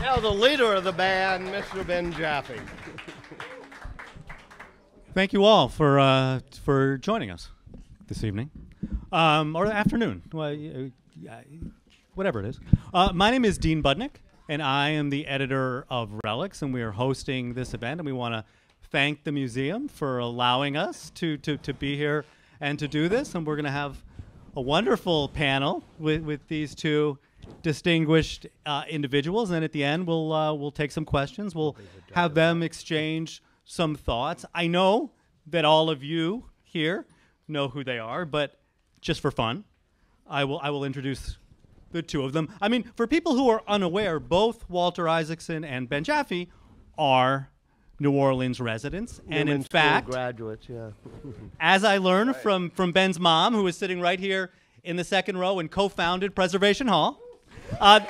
Now the leader of the band, Mr. Ben Jaffe. Thank you all for uh, for joining us this evening um, or afternoon, well, uh, whatever it is. Uh, my name is Dean Budnick, and I am the editor of Relix, and we are hosting this event, and we want to thank the museum for allowing us to, to, to be here and to do this, and we're going to have a wonderful panel with, with these two distinguished uh, individuals, and at the end we'll uh, we'll take some questions. We'll have them exchange some thoughts. I know that all of you here know who they are, but just for fun, I will I will introduce the two of them. I mean, for people who are unaware, both Walter Isaacson and Ben Jaffe are New Orleans residents, and in fact, graduates, yeah. as I learned from from Ben's mom, who is sitting right here in the second row and co-founded Preservation Hall. Uh,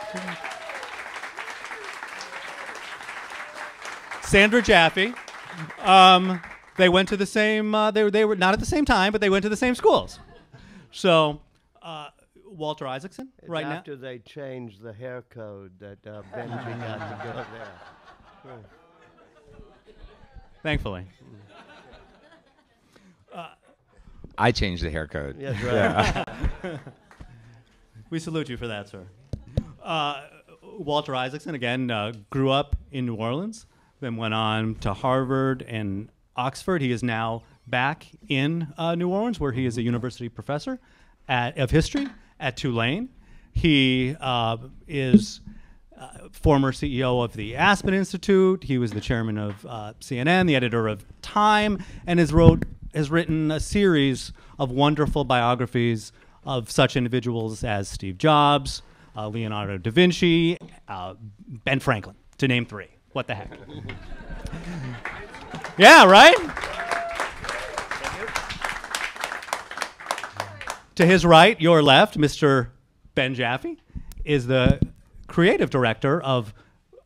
Sandra Jaffe. Um, they went to the same. Uh, they were they were not at the same time, but they went to the same schools. So, uh, Walter Isaacson, It's right now. after they changed the hair code that uh, Benji got to go there. Thankfully, I changed the hair code. Yes, right. we salute you for that, sir. Uh, Walter Isaacson again uh, grew up in New Orleans, then went on to Harvard and Oxford. He is now back in uh, New Orleans, where he is a university professor at, of history at Tulane. He uh, is uh, former CEO of the Aspen Institute. He was the chairman of CNN, the editor of Time, and has wrote has written a series of wonderful biographies of such individuals as Steve Jobs, uh, Leonardo da Vinci, uh, Ben Franklin, to name three. What the heck? yeah, right. To his right, your left, Mr. Ben Jaffe, is the creative director of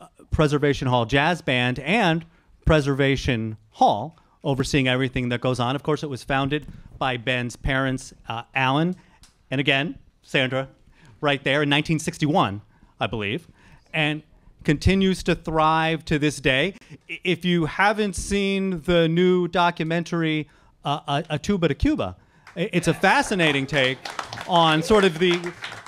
uh, Preservation Hall Jazz Band and Preservation Hall, overseeing everything that goes on. Of course, it was founded by Ben's parents, uh, Alan, and again, Sandra, right there in 1961, I believe, and continues to thrive to this day. If you haven't seen the new documentary, uh, a, a Tuba to Cuba, it's a fascinating take on sort of the,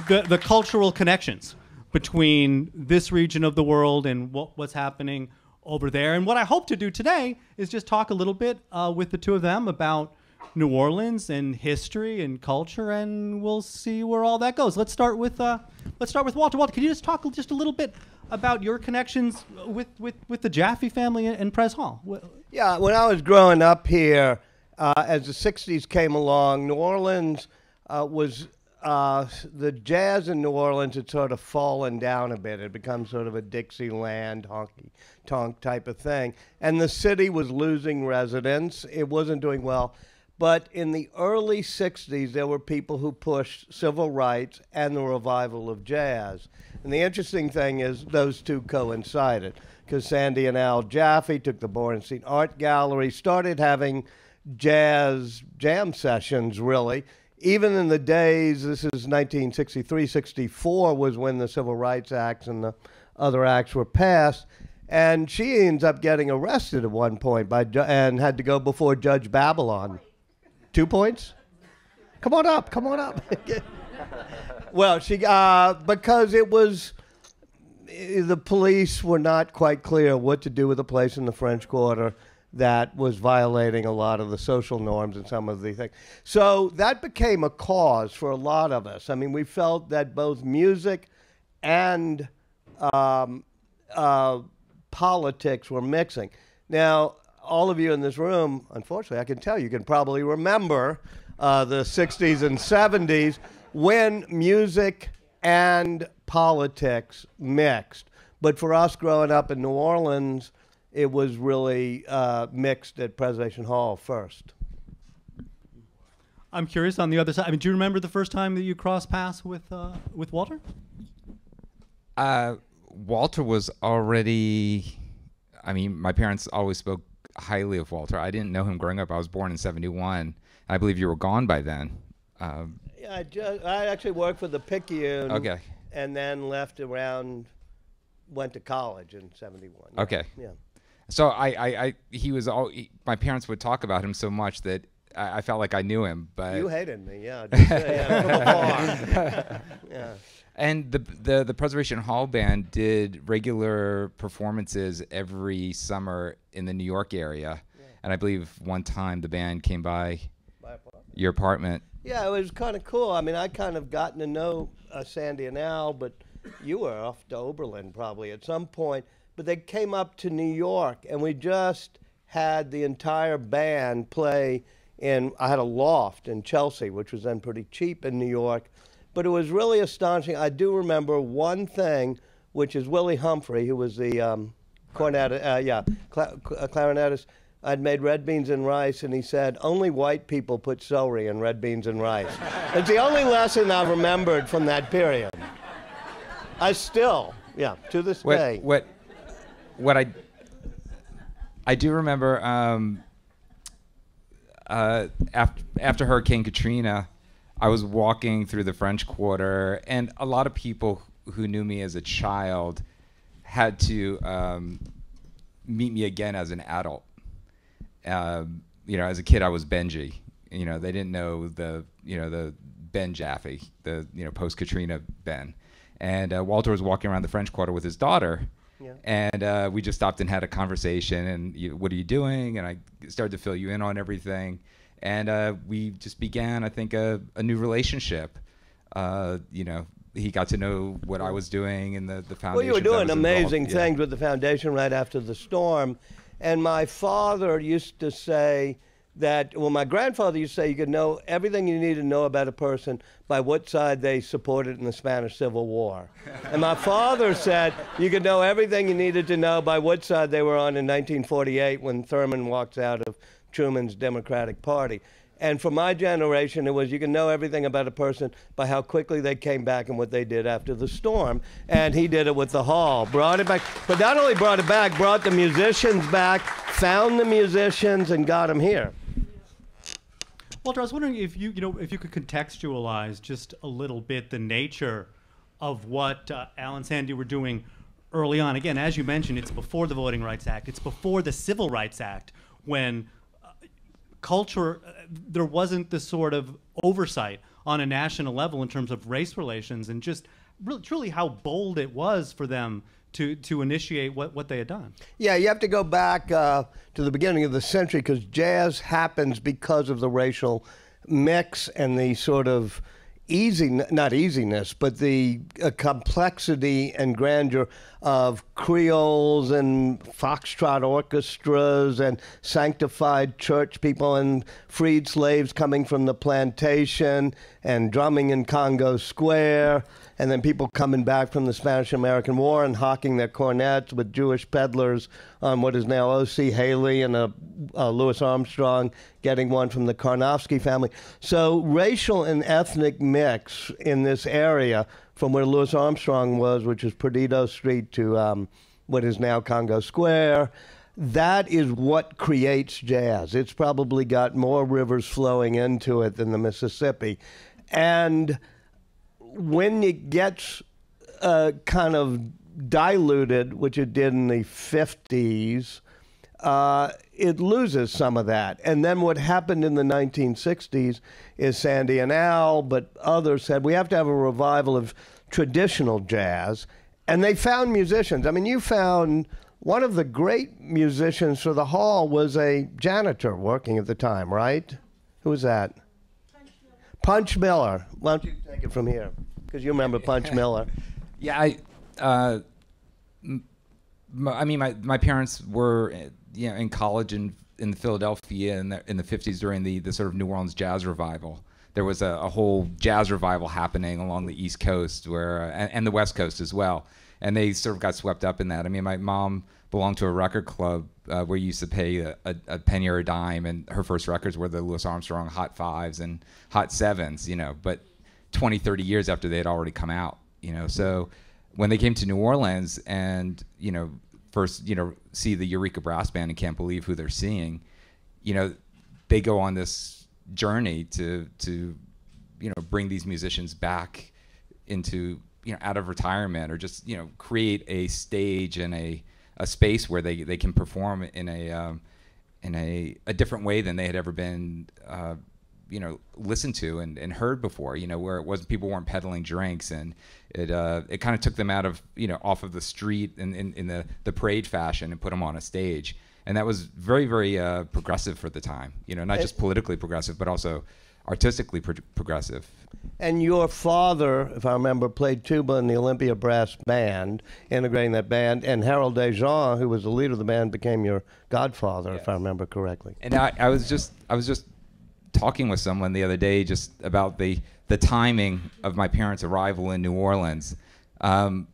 the, the cultural connections between this region of the world and what, what's happening over there. And what I hope to do today is just talk a little bit uh, with the two of them about New Orleans and history and culture, and we'll see where all that goes. Let's start with uh, let's start with Walter. Walter, can you just talk just a little bit about your connections with, with, with the Jaffe family and Pres Hall? Yeah, when I was growing up here, uh, as the '60s came along, New Orleans uh, was uh, the jazz in New Orleans had sort of fallen down a bit. It had become sort of a Dixieland honky tonk type of thing, and the city was losing residents. It wasn't doing well. But in the early 60s, there were people who pushed civil rights and the revival of jazz. And the interesting thing is, those two coincided because Sandy and Al Jaffe took the Borenstein Art Gallery, started having jazz jam sessions, really. Even in the days, this is 1963 64, was when the Civil Rights Acts and the other acts were passed. And she ends up getting arrested at one point by and had to go before Judge Babylon. Two points? Come on up, come on up. well, she uh, because it was eh, the police were not quite clear what to do with a place in the French Quarter that was violating a lot of the social norms and some of the things. So that became a cause for a lot of us. I mean, we felt that both music and um, uh, politics were mixing. Now, all of you in this room, unfortunately, I can tell you can probably remember uh, the 60s and 70s when music and politics mixed. But for us growing up in New Orleans, it was really uh, mixed at Preservation Hall first. I'm curious on the other side. I mean, do you remember the first time that you crossed paths with uh, with Walter? Uh, Walter was already. I mean, my parents always spoke highly of Walter. I didn't know him growing up. I was born in '71. I believe you were gone by then. Um, Yeah, I, ju- I actually worked for the Picayune. Okay. And then left around went to college in '71. Yeah. Okay. Yeah. So I, I, I he was all. He, my parents would talk about him so much that I, I felt like I knew him. But You hated me, yeah. Just, yeah, yeah. And the, the the Preservation Hall band did regular performances every summer in the New York area, and I believe one time the band came by far. your apartment. Yeah, it was kind of cool. I mean, I kind of gotten to know uh, Sandy and Al, but you were off to Oberlin probably at some point. But they came up to New York, and we just had the entire band play in. I had a loft in Chelsea, which was then pretty cheap in New York. But it was really astonishing. I do remember one thing, which is Willie Humphrey, who was the um, cornet, uh, yeah, cla- uh, clarinetist. I'd made red beans and rice, and he said, Only white people put celery in red beans and rice. it's the only lesson I've remembered from that period. I still, yeah, to this What day. what what I I do remember um, uh, after after Hurricane Katrina, I was walking through the French Quarter, and a lot of people who knew me as a child had to um, meet me again as an adult. Um, you know, as a kid, I was Benji. You know, they didn't know the you know the Ben Jaffe, the you know post Katrina Ben, and uh, Walter was walking around the French Quarter with his daughter, Yeah. and uh, we just stopped and had a conversation. And you, what are you doing? And I started to fill you in on everything, and uh, we just began, I think, a, a new relationship. Uh, you know, he got to know what I was doing and the the foundation. Well, you were doing amazing things with the foundation right after the storm. And my father used to say that, well, my grandfather used to say you could know everything you need to know about a person by what side they supported in the Spanish Civil War. and my father said you could know everything you needed to know by what side they were on in 1948 when Thurmond walks out of Truman's Democratic Party. And for my generation, it was you can know everything about a person by how quickly they came back and what they did after the storm. And he did it with the Hall, brought it back. But not only brought it back, brought the musicians back, found the musicians, and got them here. Walter, I was wondering if you, you know, if you could contextualize just a little bit the nature of what uh, Al and Sandy were doing early on. Again, as you mentioned, it's before the Voting Rights Act. It's before the Civil Rights Act when culture, uh, there wasn't the sort of oversight on a national level in terms of race relations and just really, truly how bold it was for them to, to initiate what, what they had done. Yeah, you have to go back uh, to the beginning of the century because jazz happens because of the racial mix and the sort of easy, not easiness, but the uh, complexity and grandeur of creoles and foxtrot orchestras and sanctified church people and freed slaves coming from the plantation and drumming in Congo Square and then people coming back from the Spanish American War and hawking their cornets with Jewish peddlers on what is now O.C. Haley and a, uh, Louis Armstrong getting one from the Karnofsky family. So racial and ethnic mix in this area from where Louis Armstrong was, which is Perdido Street, to um, what is now Congo Square. That is what creates jazz. It's probably got more rivers flowing into it than the Mississippi. And when it gets uh, kind of diluted, which it did in the 50s, uh, it loses some of that. And then what happened in the 1960s is Sandy and Al, but others said we have to have a revival of traditional jazz. And they found musicians. I mean, you found one of the great musicians for the hall was a janitor working at the time, right? Who was that? Punch Miller. Why don't you take it from here? Because you remember Punch Miller. Yeah, I, uh, m- I mean, my, my parents were, uh, you know, in college in in Philadelphia in the in the fifties during the the sort of New Orleans jazz revival. There was a, a whole jazz revival happening along the East Coast, where uh, and, and the West Coast as well, and they sort of got swept up in that. I mean, my mom belonged to a record club uh, where you used to pay a, a, a penny or a dime, and her first records were the Louis Armstrong Hot Fives and Hot Sevens, you know. But 20, 30 years after they had already come out, you know. So when they came to New Orleans and, you know, first, you know, see the Eureka Brass Band and can't believe who they're seeing, you know, they go on this journey to, to you know, bring these musicians back into, you know out of retirement or just you know create a stage and a a space where they they can perform in a um, in a, a different way than they had ever been uh, you know listened to and, and heard before you know where it wasn't people weren't peddling drinks and it uh, it kind of took them out of you know off of the street in, in, in the the parade fashion and put them on a stage. And that was very very uh, progressive for the time you know not just politically progressive but also artistically pro- progressive And your father, if I remember, played tuba in the Olympia Brass Band, integrating that band. And Harold Dejean, who was the leader of the band, became your godfather, if I remember correctly. And I, I was just I was just talking with someone the other day just about the the timing of my parents' arrival in New Orleans. Um,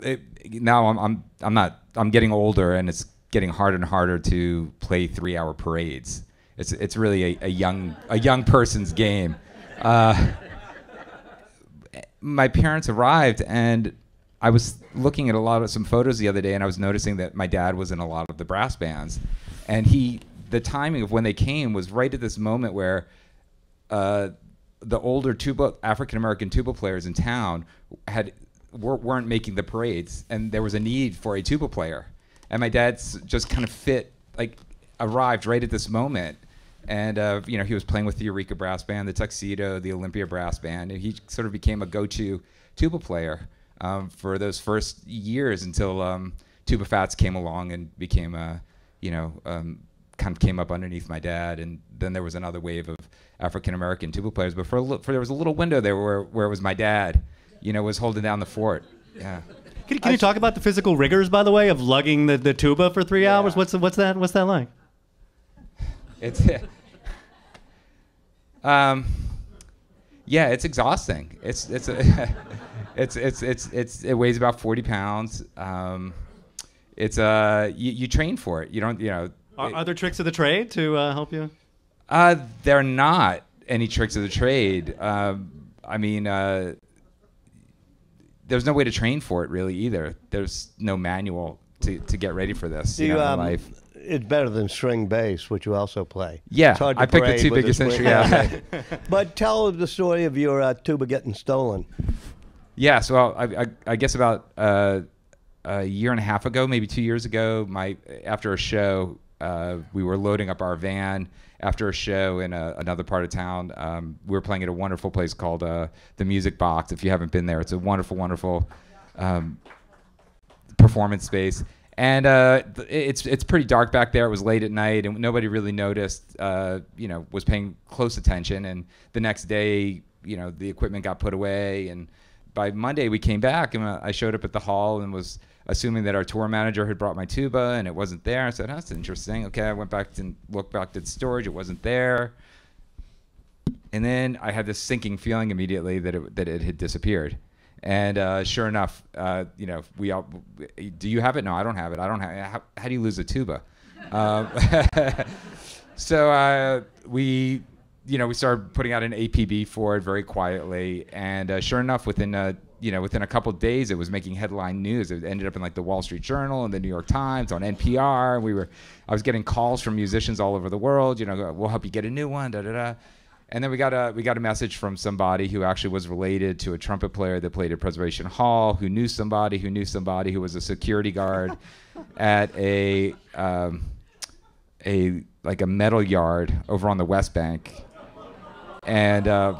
it, now I'm, I'm I'm not I'm getting older and it's getting harder and harder to play three hour parades. It's it's really a, a young a young person's game. Uh, my parents arrived and I was looking at a lot of some photos the other day and I was noticing that my dad was in a lot of the brass bands. And he the timing of when they came was right at this moment where uh, the older tuba African American tuba players in town had were, weren't making the parades and there was a need for a tuba player. And my dad's just kind of fit like arrived right at this moment and uh, you know he was playing with the Eureka Brass Band, the Tuxedo, the Olympia Brass Band, and he sort of became a go-to tuba player um, for those first years until um, Tuba Fats came along and became a, you know, um, kind of came up underneath my dad, and then there was another wave of African American tuba players. But for, a for there was a little window there where where it was my dad, you know, was holding down the fort. Yeah. Can, can you talk about the physical rigors, by the way, of lugging the, the tuba for three hours? What's what's that? What's that like? It's um, yeah, it's exhausting. It's it's a, it's it's it's it's it weighs about forty pounds. Um, it's uh you, you train for it. You don't you know. Are, are there tricks of the trade to uh, help you? Uh, they're not any tricks of the trade. Um, I mean, uh, there's no way to train for it really either. There's no manual to, to get ready for this. Do You you, know, in um, life. It's better than string bass, which you also play. Yeah, It's hard to I picked the two biggest instruments. Yeah. but tell the story of your uh, tuba getting stolen. Yeah, so I, I, I guess about uh, a year and a half ago, maybe two years ago, my after a show, uh, we were loading up our van after a show in a, another part of town. Um, we were playing at a wonderful place called uh, the Music Box. If you haven't been there, it's a wonderful, wonderful um, performance space. And uh, it's it's pretty dark back there. It was late at night, and nobody really noticed. Uh, you know, was paying close attention. And the next day, you know, the equipment got put away. And by Monday, we came back, and uh, I showed up at the hall and was assuming that our tour manager had brought my tuba, and it wasn't there. I said, oh, "That's interesting." Okay, I went back and looked back at storage. It wasn't there. And then I had this sinking feeling immediately that it, that it had disappeared. And uh, sure enough, uh, you know, we all. Do you have it? No, I don't have it. I don't have. How, how do you lose a tuba? Um, so uh, we, you know, we started putting out an APB for it very quietly, and uh, sure enough, within a, you know, within a couple days, it was making headline news. It ended up in like the Wall Street Journal and the New York Times on NPR. We were, I was getting calls from musicians all over the world. You know, we'll help you get a new one. Da da da. And then we got a we got a message from somebody who actually was related to a trumpet player that played at Preservation Hall, who knew somebody who knew somebody who was a security guard at a um, a like a metal yard over on the West Bank, and uh,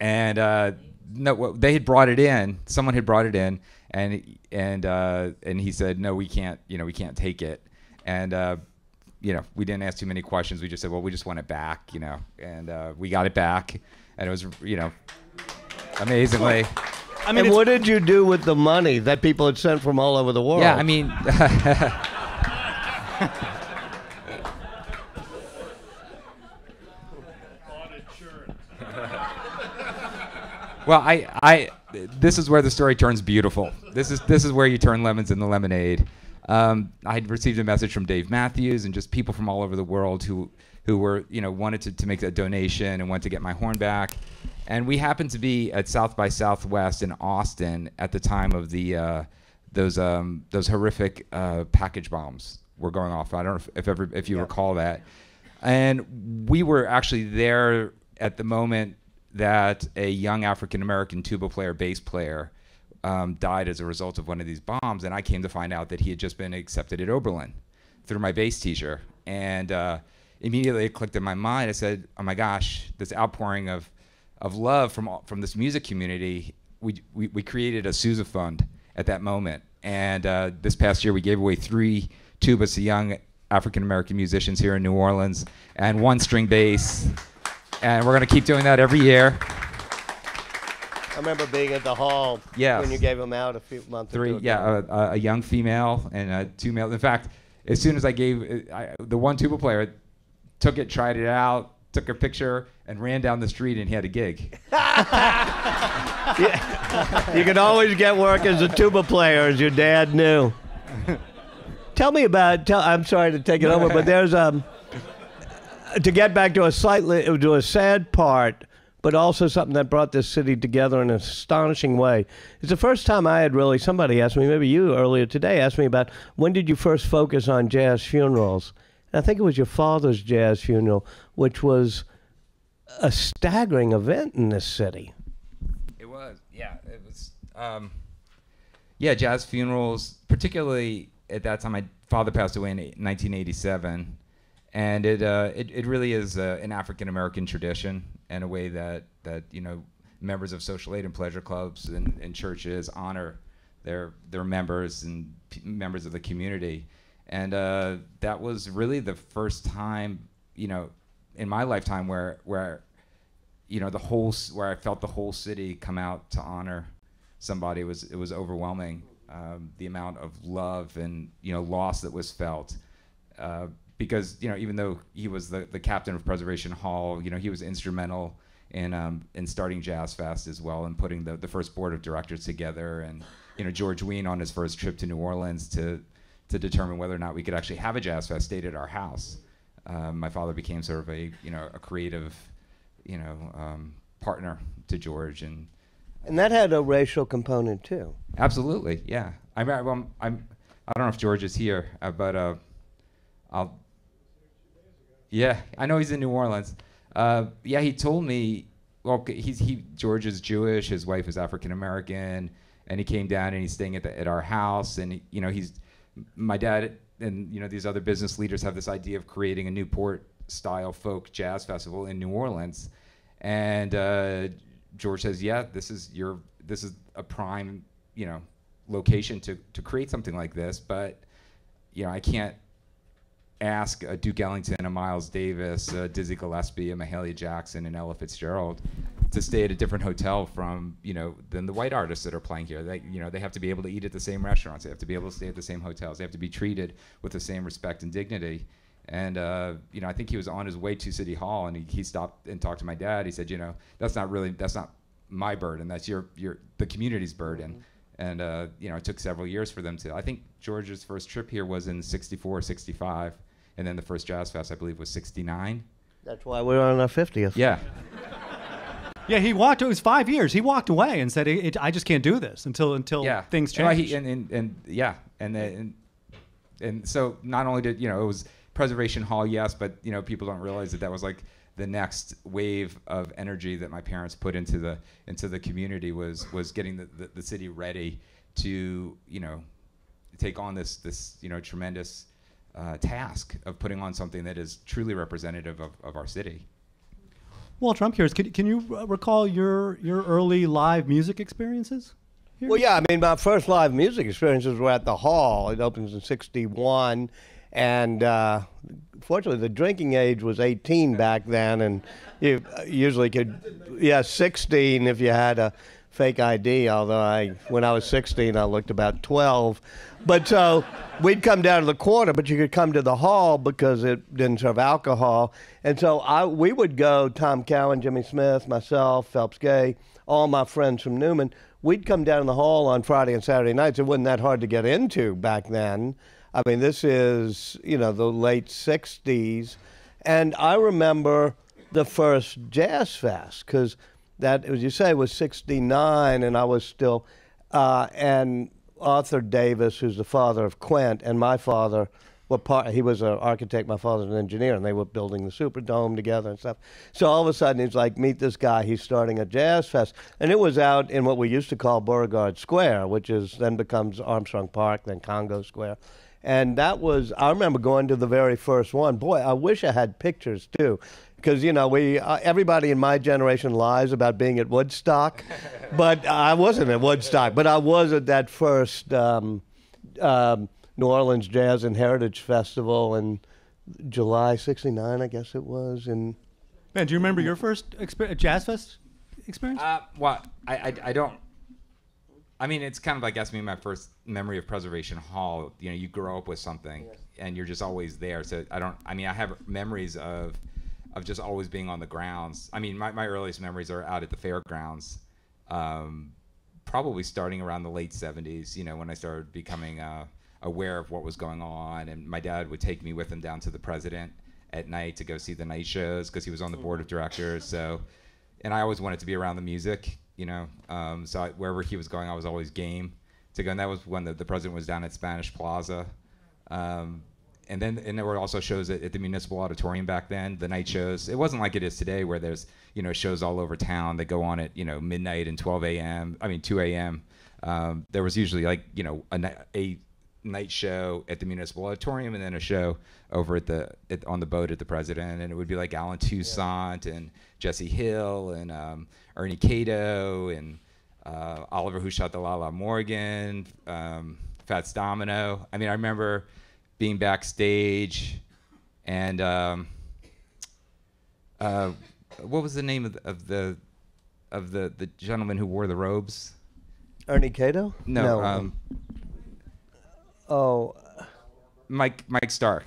and uh, no, they had brought it in. Someone had brought it in, and and uh, and he said, no, we can't. You know, we can't take it. And uh, you know, we didn't ask too many questions. We just said, well, we just want it back. You know, and uh, we got it back, and it was you know, amazingly. I mean, and what did you do with the money that people had sent from all over the world? Yeah, I mean. well, I, I, this is where the story turns beautiful. This is this is where you turn lemons into lemonade. Um, I had received a message from Dave Matthews and just people from all over the world who who were you know wanted to, to make a donation and wanted to get my horn back. And we happened to be at South by Southwest in Austin at the time of the uh, those um, those horrific uh, package bombs were going off. I don't know if, if ever if you recall that. And we were actually there at the moment that a young African American tuba player, bass player, um, died as a result of one of these bombs, and I came to find out that he had just been accepted at Oberlin through my bass teacher, and uh, immediately it clicked in my mind. I said, "Oh my gosh, this outpouring of of love from from this music community." We, we, we created a Sousa Fund at that moment, and uh, this past year we gave away three tubas to young African American musicians here in New Orleans, and one string bass, and we're gonna keep doing that every year. I remember being at the hall Yes. when you gave them out a few months three ago. yeah a, a- a young female and uh, two males in fact as soon as i gave uh, I, the one tuba player took it tried it out took a picture and ran down the street and he had a gig You can always get work as a tuba player, as your dad knew. tell me about. Tell, I'm sorry to take it over, but there's um to get back to a slightly to a sad part, but also something that brought this city together in an astonishing way. It's the first time I had really somebody asked me, maybe you earlier today asked me about when did you first focus on jazz funerals. And I think it was your father's jazz funeral, which was a staggering event in this city. it was yeah it was um, yeah jazz funerals particularly at that time my father passed away in 1987 and it uh, it, it really is uh, an African American tradition and a way that that you know members of social aid and pleasure clubs and, and churches honor their their members and members of the community. And uh, that was really the first time you know in my lifetime where where you know the whole where I felt the whole city come out to honor somebody. It was it was overwhelming um, the amount of love and you know loss that was felt uh, because you know even though he was the, the captain of Preservation Hall you know he was instrumental in um, in starting Jazz Fest as well and putting the, the first board of directors together and you know George Wein on his first trip to New Orleans to to determine whether or not we could actually have a Jazz Fest stayed at our house um, my father became sort of a you know a creative you know, um, partner to George, and And that had a racial component too. absolutely, yeah. I'm, I'm, I'm I don't know if George is here, uh, but uh, I'll. Yeah, I know he's in New Orleans. Uh, yeah, he told me. Well, he's he George is Jewish. His wife is African American, and he came down and he's staying at the, at our house. And he, you know, he's my dad and you know these other business leaders have this idea of creating a Newport style folk jazz festival in New Orleans, and uh, George says, "Yeah, this is your this is a prime you know location to to create something like this, but you know I can't ask a Duke Ellington, a Miles Davis, a Dizzy Gillespie, a Mahalia Jackson, and Ella Fitzgerald to stay at a different hotel from you know than the white artists that are playing here. They you know they have to be able to eat at the same restaurants. They have to be able to stay at the same hotels. They have to be treated with the same respect and dignity. And uh, you know I think he was on his way to City Hall and he, he stopped and talked to my dad. He said, you know that's not really that's not my burden. That's your your the community's burden. And uh, you know it took several years for them to. I think George's first trip here was in '64, '65 and then the first Jazz Fest, I believe, was '69. That's why we're on our 50th. Yeah, Yeah, he walked. It was five years. He walked away and said, it, "I just can't do this until until yeah, things And, change." he- and, and, and yeah, and, then- and and so not only did you know it was Preservation Hall, yes, but you know people don't realize that that was like the next wave of energy that my parents put into the into the community was was getting the, the, the city ready to you know take on this this you know tremendous uh, task of putting on something that is truly representative of, of our city. Walter, I'm curious. Can, can you uh, recall your your early live music experiences? here? Well, yeah, I mean, my first live music experiences were at the Hall. It opens in '61, and uh, fortunately, the drinking age was 18 back then, and you uh, usually could, yeah, 16 if you had a fake ID. Although I, when I was 16, I looked about 12. But so we'd come down to the corner, but you could come to the hall because it didn't serve alcohol. And so I, we would go, Tom Cowan, Jimmy Smith, myself, Phelps Gay, all my friends from Newman. We'd come down the hall on Friday and Saturday nights. It wasn't that hard to get into back then. I mean, this is, you know, the late 60s. And I remember the first Jazz Fest because that, as you say, was 69 and I was still, uh, and Arthur Davis, who's the father of Quint, and my father what part he was an architect, my father's an engineer, and they were building the Superdome together and stuff. So all of a sudden he's like, meet this guy. He's starting a jazz fest, and it was out in what we used to call Beauregard Square, which is then becomes Armstrong Park, then Congo Square. And that was, I remember going to the very first one. Boy, I wish I had pictures too. Because, you know, we, uh, everybody in my generation lies about being at Woodstock. but I wasn't at Woodstock, but I was at that first um, um, New Orleans Jazz and Heritage Festival in July 69, I guess it was. And Ben, do you remember your first exper- Jazz Fest experience? Uh, well, I, I, I don't. I mean, it's kind of like asking me my first memory of Preservation Hall. You know, you grow up with something, and you're just always there. So I don't. I mean, I have memories of, of just always being on the grounds. I mean, my, my earliest memories are out at the fairgrounds, um, probably starting around the late '70s. You know, when I started becoming uh, aware of what was going on, and my dad would take me with him down to the President at night to go see the night shows because he was on the board of directors. So, and I always wanted to be around the music, you know. Um, so I, wherever he was going, I was always game to go. And that was when the, the president was down at Spanish Plaza. Um, and then and there were also shows at, at the municipal auditorium back then. The night shows. It wasn't like it is today, where there's you know shows all over town that go on at you know midnight and 12 a.m. I mean 2 a.m. Um, there was usually like you know a, a night show at the municipal auditorium and then a show over at the at, on the boat at the president and it would be like allen toussaint and jesse hill and um, ernie k-doe and uh, oliver who shot the lala morgan um, fats domino i mean i remember being backstage and um, uh, what was the name of the, of the of the the gentleman who wore the robes Ernie K-Doe? no, um, oh, mike mike stark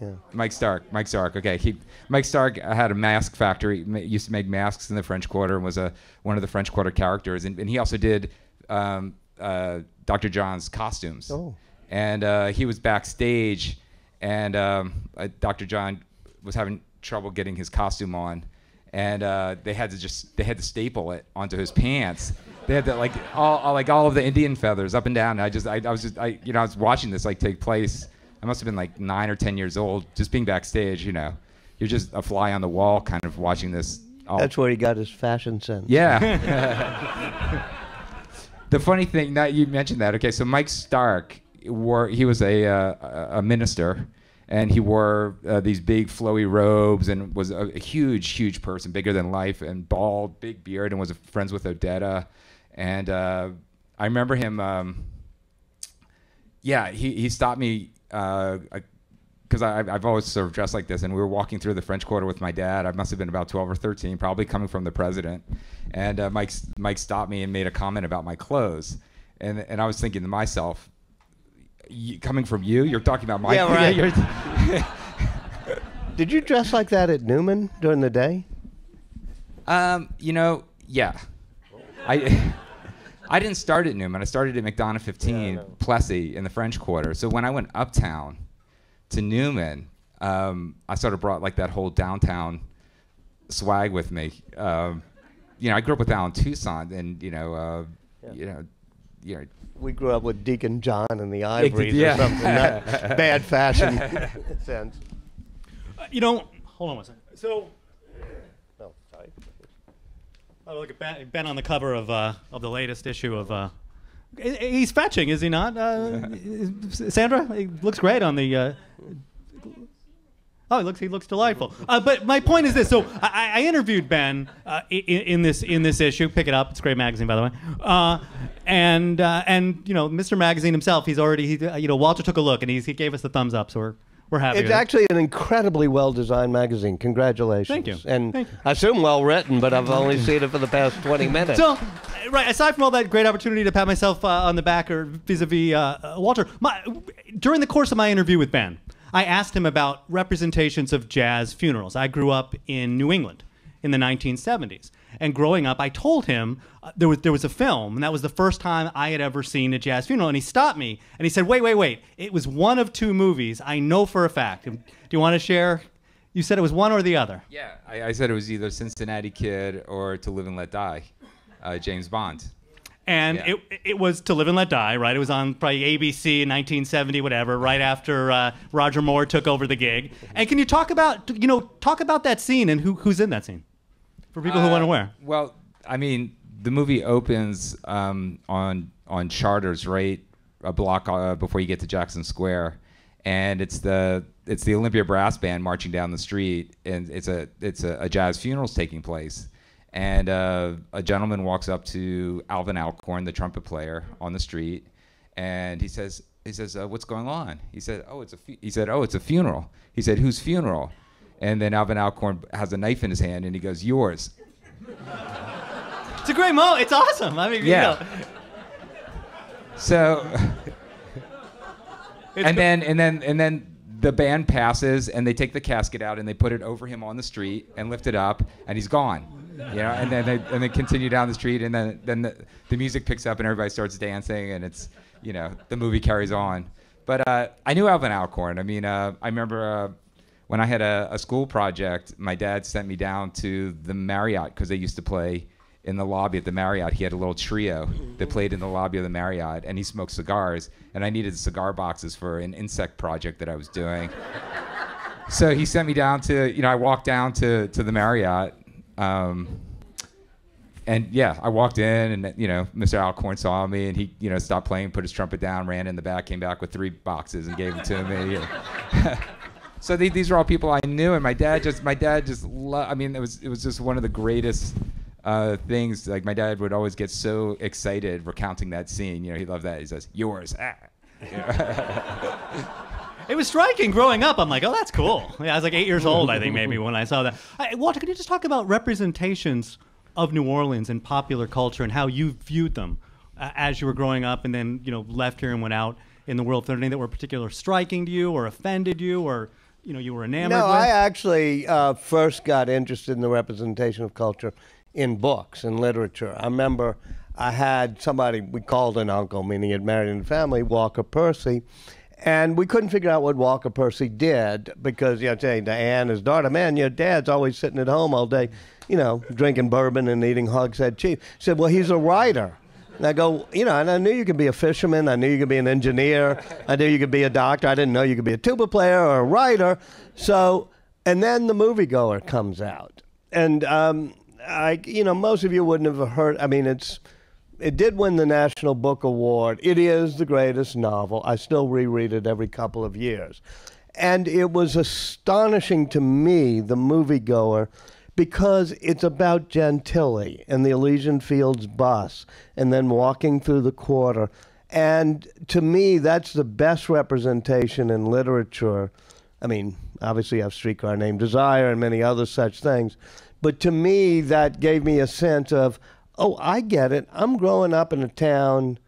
yeah. Mike Stark. Mike Stark. Okay, he Mike Stark had a mask factory. ma- Used to make masks in the French Quarter and was a one of the French Quarter characters. And, and he also did um, uh, Dr. John's costumes. Oh. And uh, he was backstage, and um, uh, Dr. John was having trouble getting his costume on, and uh, they had to just they had to staple it onto his pants. They had to like all, all like all of the Indian feathers up and down. And I just I, I was just I you know I was watching this like take place. I must have been like nine or ten years old, just being backstage. You know, you're just a fly on the wall, kind of watching this. All, That's where he got his fashion sense. yeah. the funny thing that you mentioned that. Okay, so Mike Stark wore he was a uh, a minister, and he wore uh, these big flowy robes and was a, a huge huge person, bigger than life, and bald, big beard, and was friends with Odetta. And uh, I remember him. Um, yeah, he he stopped me. Uh, because I've, I've always sort of dressed like this, and we were walking through the French Quarter with my dad. I must have been about 12 or 13, probably coming from the president. And uh, Mike, Mike stopped me and made a comment about my clothes. And, and I was thinking to myself, "Y- coming from you, you're talking about my Yeah, right. you're- Did you dress like that at Newman during the day? um, you know, yeah. I, I didn't start at Newman. I started at McDonough 15, Plessy, in the French Quarter. So when I went uptown to Newman, um, I sort of brought like that whole downtown swag with me. Um, you know, I grew up with Allen Toussaint, and you know, uh, you know, you know, We grew up with Deacon John and the Ivories yeah. or something. Not bad fashion sense. Uh, you know, hold on one second. So, No, sorry. oh, look at Ben, ben on the cover of uh, of the latest issue of. Uh, he's fetching, is he not? Uh, Sandra, he looks great on the. Uh, Oh, he looks he looks delightful. Uh, but my point is this: so I, I interviewed Ben uh, in, in this in this issue. Pick it up; it's a great magazine, by the way. Uh, and uh, and you know, Mr. Magazine himself, he's already he, you know Walter took a look and he's, he gave us the thumbs up, so we're we're happy. It's with it. actually an incredibly well designed magazine. Congratulations. Thank you. And Thank you. I assume well written, but I've only seen it for the past 20 minutes. So, right, aside from all that great opportunity to pat myself uh, on the back or vis-a-vis uh, uh, Walter, my, during the course of my interview with Ben, I asked him about representations of jazz funerals. I grew up in New England in the 1970s. And growing up, I told him uh, there was there was a film, and that was the first time I had ever seen a jazz funeral. And he stopped me, and he said, "Wait, wait, wait! It was one of two movies. I know for a fact. Do you want to share? You said it was one or the other. yeah. I, I said it was either Cincinnati Kid or To Live and Let Die, uh, James Bond. And Yeah. it it was To Live and Let Die, right? It was on probably ABC in 1970, whatever, right after uh, Roger Moore took over the gig. And can you talk about you know talk about that scene and who who's in that scene for people who Uh, aren't aware? Well, I mean, the movie opens um, on on Chartres, right, a block uh, before you get to Jackson Square, and it's the it's the Olympia Brass Band marching down the street, and it's a it's a, a jazz funeral's taking place, and uh, a gentleman walks up to Alvin Alcorn, the trumpet player, on the street, and he says he says uh, what's going on? He said oh it's a he said oh it's a funeral. He said whose funeral? And then Alvin Alcorn has a knife in his hand, and he goes yours. It's a great moment. It's awesome. I mean, you Yeah. know, So, and then and then and then the band passes, and they take the casket out and they put it over him on the street and lift it up, and he's gone. You know, and then they and they continue down the street, and then then the, the music picks up, and everybody starts dancing, and it's you know the movie carries on. But uh, I knew Alvin Alcorn. I mean, uh, I remember uh, when I had a, a school project, my dad sent me down to the Marriott because they used to play in the lobby at the Marriott. He had a little trio that played in the lobby of the Marriott, and he smoked cigars. And I needed cigar boxes for an insect project that I was doing. so he sent me down to, you know, I walked down to, to the Marriott. Um, and yeah, I walked in, and you know, Mr. Alcorn saw me, and he, you know, stopped playing, put his trumpet down, ran in the back, came back with three boxes, and gave them to me. so the- these are all people I knew, and my dad just, my dad just, lo- I mean, it was, it was just one of the greatest uh, things. Like my dad would always get so excited recounting that scene. You know, he loved that. He says, "Yours." Ah. It was striking growing up. I'm like, oh, that's cool. Yeah, I was like eight years old, I think, maybe when I saw that. I, Walter, can you just talk about representations of New Orleans in popular culture and how you viewed them uh, as you were growing up, and then you know left here and went out in the world? If there anything that were particularly striking to you, or offended you, or you know you were enamored No, with? I actually uh, first got interested in the representation of culture in books and literature. I remember I had somebody we called an uncle, meaning he had married in the family, Walker Percy, and we couldn't figure out what Walker Percy did because you know, saying to Anne, his daughter, man, your dad's always sitting at home all day, you know, drinking bourbon and eating Hogshead cheese. She said, well, he's a writer. And I go, you know, and I knew you could be a fisherman. I knew you could be an engineer. I knew you could be a doctor. I didn't know you could be a tuba player or a writer. So, and then the moviegoer comes out, and um, I, you know, most of you wouldn't have heard. I mean, it's, it did win the National Book Award. It is the greatest novel. I still reread it every couple of years, and it was astonishing to me, the moviegoer, because it's about Gentilly and the Elysian Fields bus and then walking through the quarter. And to me, that's the best representation in literature. I mean, obviously, I have Streetcar Named Desire and many other such things. But to me, that gave me a sense of, oh, I get it. I'm growing up in a town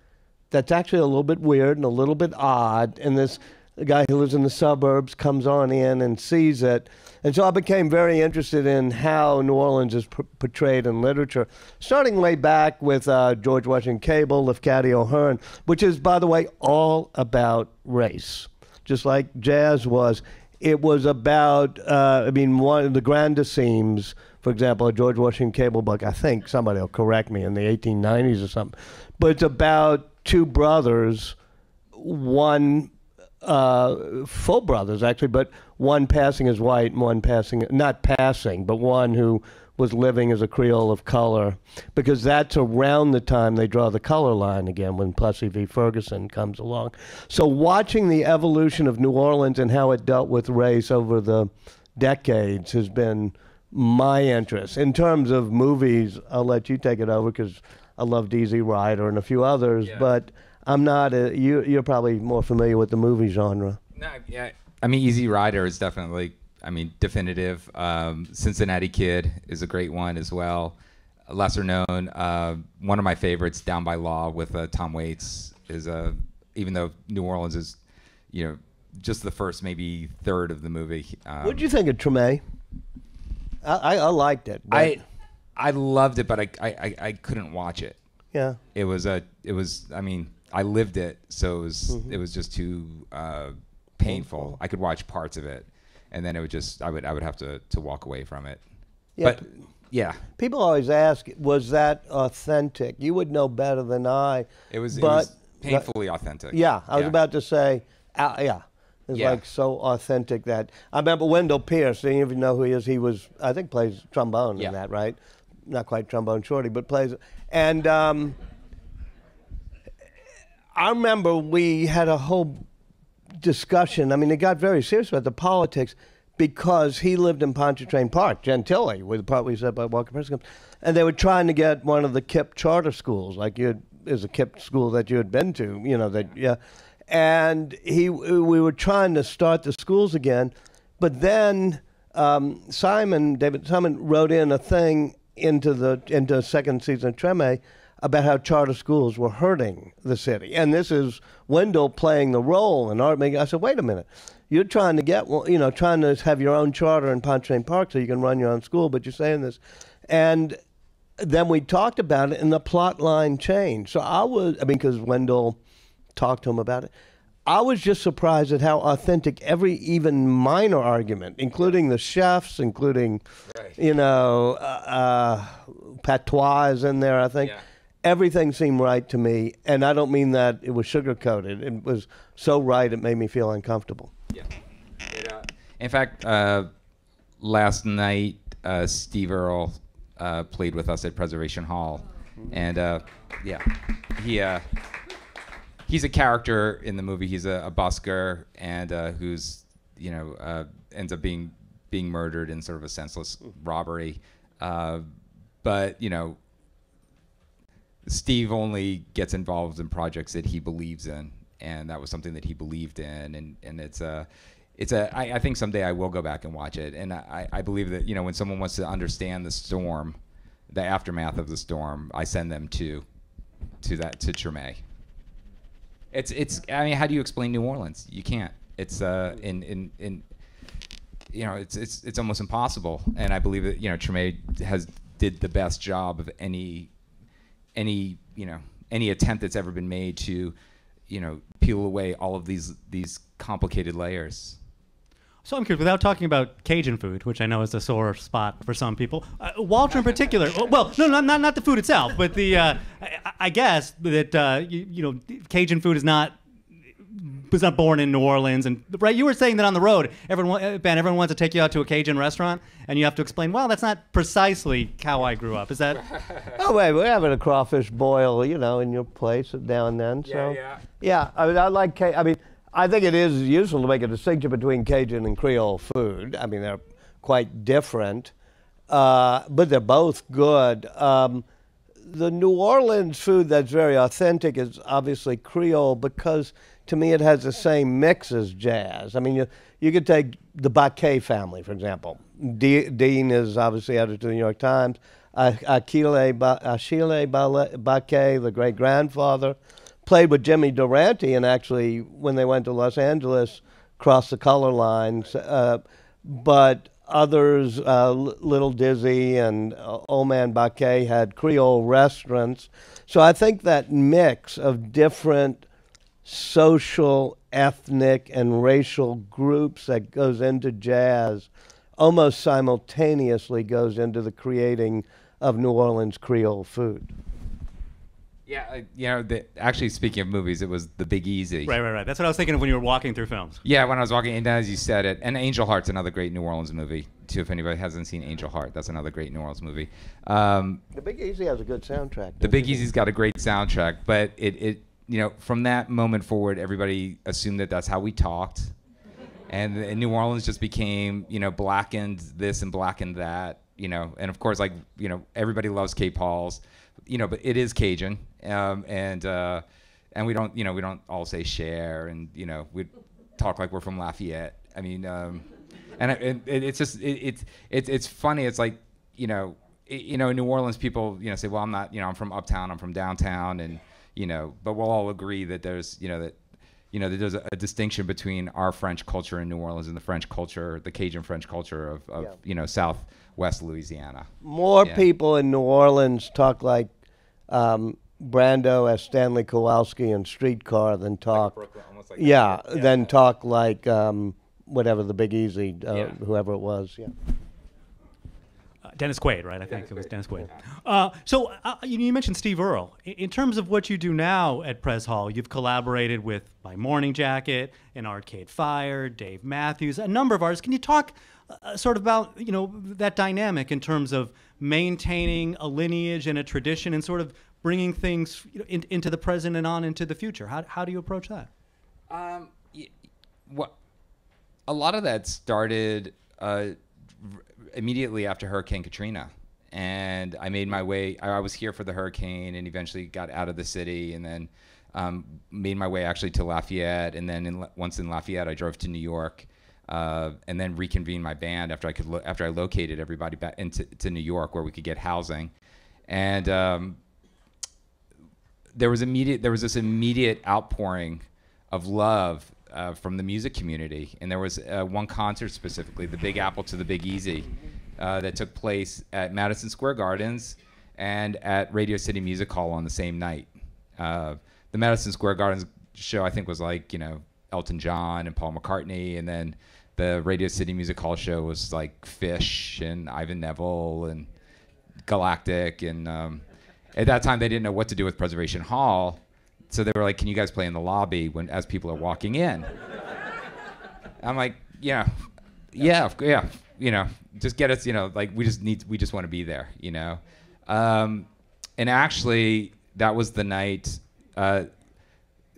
that's actually a little bit weird and a little bit odd. And this guy who lives in the suburbs comes on in and sees it. And so I became very interested in how New Orleans is portrayed in literature, starting way back with uh, George Washington Cable, Lafcadio O'Hearn, which is, by the way, all about race, just like jazz was. It was about, uh, I mean, one of the Grandissimes, for example, a George Washington Cable book, I think somebody will correct me, in the 1890s or something. But it's about two brothers, one uh, full brothers actually, but one passing as white and one passing, not passing, but one who was living as a Creole of color, because that's around the time they draw the color line again when Plessy v. Ferguson comes along. So watching the evolution of New Orleans and how it dealt with race over the decades has been my interest. In terms of movies, I'll let you take it over because I love Easy Rider and a few others, but I'm not. A, you, you're probably more familiar with the movie genre. No, yeah. I mean, Easy Rider is definitely, I mean, definitive. Um, Cincinnati Kid is a great one as well. Lesser known, uh, one of my favorites, Down by Law with uh, Tom Waits, is a. even though New Orleans is, you know, just the first maybe third of the movie. Um, What did you think of Treme? I, I, liked it. but- I, I loved it, but I, I, I, I couldn't watch it. yeah. It was a, it was. I mean, I lived it, so it was, Mm-hmm. it was just too uh, painful. I could watch parts of it, and then it would just, I would, I would have to, to walk away from it. Yeah, But yeah. People always ask, was that authentic? You would know better than I. It was, it but was painfully authentic. yeah, I was about to say, uh, yeah. It's Yeah. like so authentic that I remember Wendell Pierce. Do you even know who he is? He was, I think, plays trombone Yeah. in that, right? Not quite trombone shorty, but plays. And um, I remember we had a whole discussion. I mean, it got very serious about the politics because he lived in Pontchartrain Park, Gentilly, with the part we said by Walker Press Club, and they were trying to get one of the KIPP charter schools, like you had, is a KIPP school that you had been to, you know that yeah, and he we were trying to start the schools again, but then um, Simon David Simon wrote in a thing into the into the second season of Treme about how charter schools were hurting the city. And this is Wendell playing the role in art making. I said, wait a minute. You're trying to get, you know, trying to have your own charter in Pontchartrain Park so you can run your own school, but you're saying this. And then we talked about it and the plot line changed. So I was, I mean, because Wendell talked to him about it. I was just surprised at how authentic every even minor argument, including the chefs, including, you know, uh, uh, patois is in there, I think. Yeah. Everything seemed right to me, and I don't mean that it was sugar coated. It was so right it made me feel uncomfortable. Yeah. It, uh, in fact, uh, last night, uh, Steve Earle uh, played with us at Preservation Hall, and uh, yeah, he uh, he's a character in the movie. He's a, a busker and uh, who's you know uh, ends up being being murdered in sort of a senseless robbery, uh, but you know Steve only gets involved in projects that he believes in, and that was something that he believed in, and and it's a, it's a. I, I think someday I will go back and watch it, and I, I believe that you know when someone wants to understand the storm, the aftermath of the storm, I send them to, to that to Treme. It's it's. I mean, how do you explain New Orleans? You can't. It's uh in in in. You know, it's it's it's almost impossible, and I believe that you know Treme has did the best job of any any you know any attempt that's ever been made to you know peel away all of these these complicated layers So I'm curious, without talking about Cajun food, which I know is a sore spot for some people, uh, Walter in particular. Well, no, not not, not the food itself, but the uh, I, I guess that uh, you, you know Cajun food is not was not born in New Orleans, and right. You were saying that on the road, everyone uh, Ben, everyone wants to take you out to a Cajun restaurant, and you have to explain. Well, that's not precisely how I grew up. Is that? Oh wait, we're having a crawfish boil, you know, in your place now and then. So yeah. yeah. I mean, I like. Ca- I mean, I think it is useful to make a distinction between Cajun and Creole food. I mean, they're quite different, uh, but they're both good. Um, the New Orleans food that's very authentic is obviously Creole because to me it has the same mix as jazz. I mean, you you could take the Baquet family, for example. De- Dean is obviously editor of the New York Times. Achille, ba- Achille Baquet, the great grandfather, played with Jimmy Durante, and actually, when they went to Los Angeles, crossed the color lines. Uh, but others, uh, Little Dizzy and uh, Old Man Baquet, had Creole restaurants. So I think that mix of different social, ethnic, and racial groups that goes into jazz almost simultaneously goes into the creating of New Orleans Creole food. Yeah I- you know the, actually speaking of movies it was the big easy Right, right, right. That's what I was thinking of when you were walking through films. yeah when i was walking and as you said it and angel heart's another great new orleans movie too if anybody hasn't seen angel heart that's another great new orleans movie um, The Big Easy has a good soundtrack. The Big it? Easy's got a great soundtrack, but it, it you know from that moment forward, everybody assumed that that's how we talked, and, and New Orleans just became you know blackened this and blackened that, you know, and of course like you know everybody loves K-Paul's, you know, but it is Cajun, um, and uh, and we don't you know we don't all say share, and you know we talk like we're from Lafayette. I mean, um, and it, it, it's just it, it's it's it's funny. It's like you know i- you know, in New Orleans, people, you know, say, well, I'm not, you know, I'm from uptown, I'm from downtown, and you know, but we'll all agree that there's, you know, that, you know, there's a, a distinction between our French culture in New Orleans and the French culture, the Cajun French culture of, of Yeah. you know, Southwest Louisiana. More Yeah. people in New Orleans talk like um, Brando as Stanley Kowalski in Streetcar than talk. almost like yeah, than talk like um, whatever the Big Easy, uh, Yeah. whoever it was. Yeah. Uh, Dennis Quaid, right? I think it was Dennis Quaid. Uh, so uh, you, you mentioned Steve Earle. In, in terms of what you do now at Press Hall, you've collaborated with My Morning Jacket and Arcade Fire, Dave Matthews, a number of artists. Can you talk uh, sort of about you know that dynamic in terms of maintaining a lineage and a tradition and sort of bringing things you know, in, into the present and on into the future? How, how do you approach that? Um, what a lot of that started uh, immediately after Hurricane Katrina, and I made my way. I I was here for the hurricane, and eventually got out of the city, and then um, made my way actually to Lafayette, and then in, once in Lafayette, I drove to New York. Uh, and then reconvene my band after I could lo- after I located everybody back into to New York where we could get housing, and um, there was immediate there was this immediate outpouring of love uh, from the music community, and there was uh, one concert specifically, the Big Apple to the Big Easy, uh, that took place at Madison Square Gardens and at Radio City Music Hall on the same night. Uh, the Madison Square Gardens show, I think, was like you know Elton John and Paul McCartney, and then the Radio City Music Hall show was like Phish and Ivan Neville and Galactic, and um, at that time they didn't know what to do with Preservation Hall, so they were like, "Can you guys play in the lobby when as people are walking in?" I'm like, "Yeah, yeah, yeah, you know, just get us, you know, like we just need, we just want to be there, you know." Um, and actually, that was the night. Uh,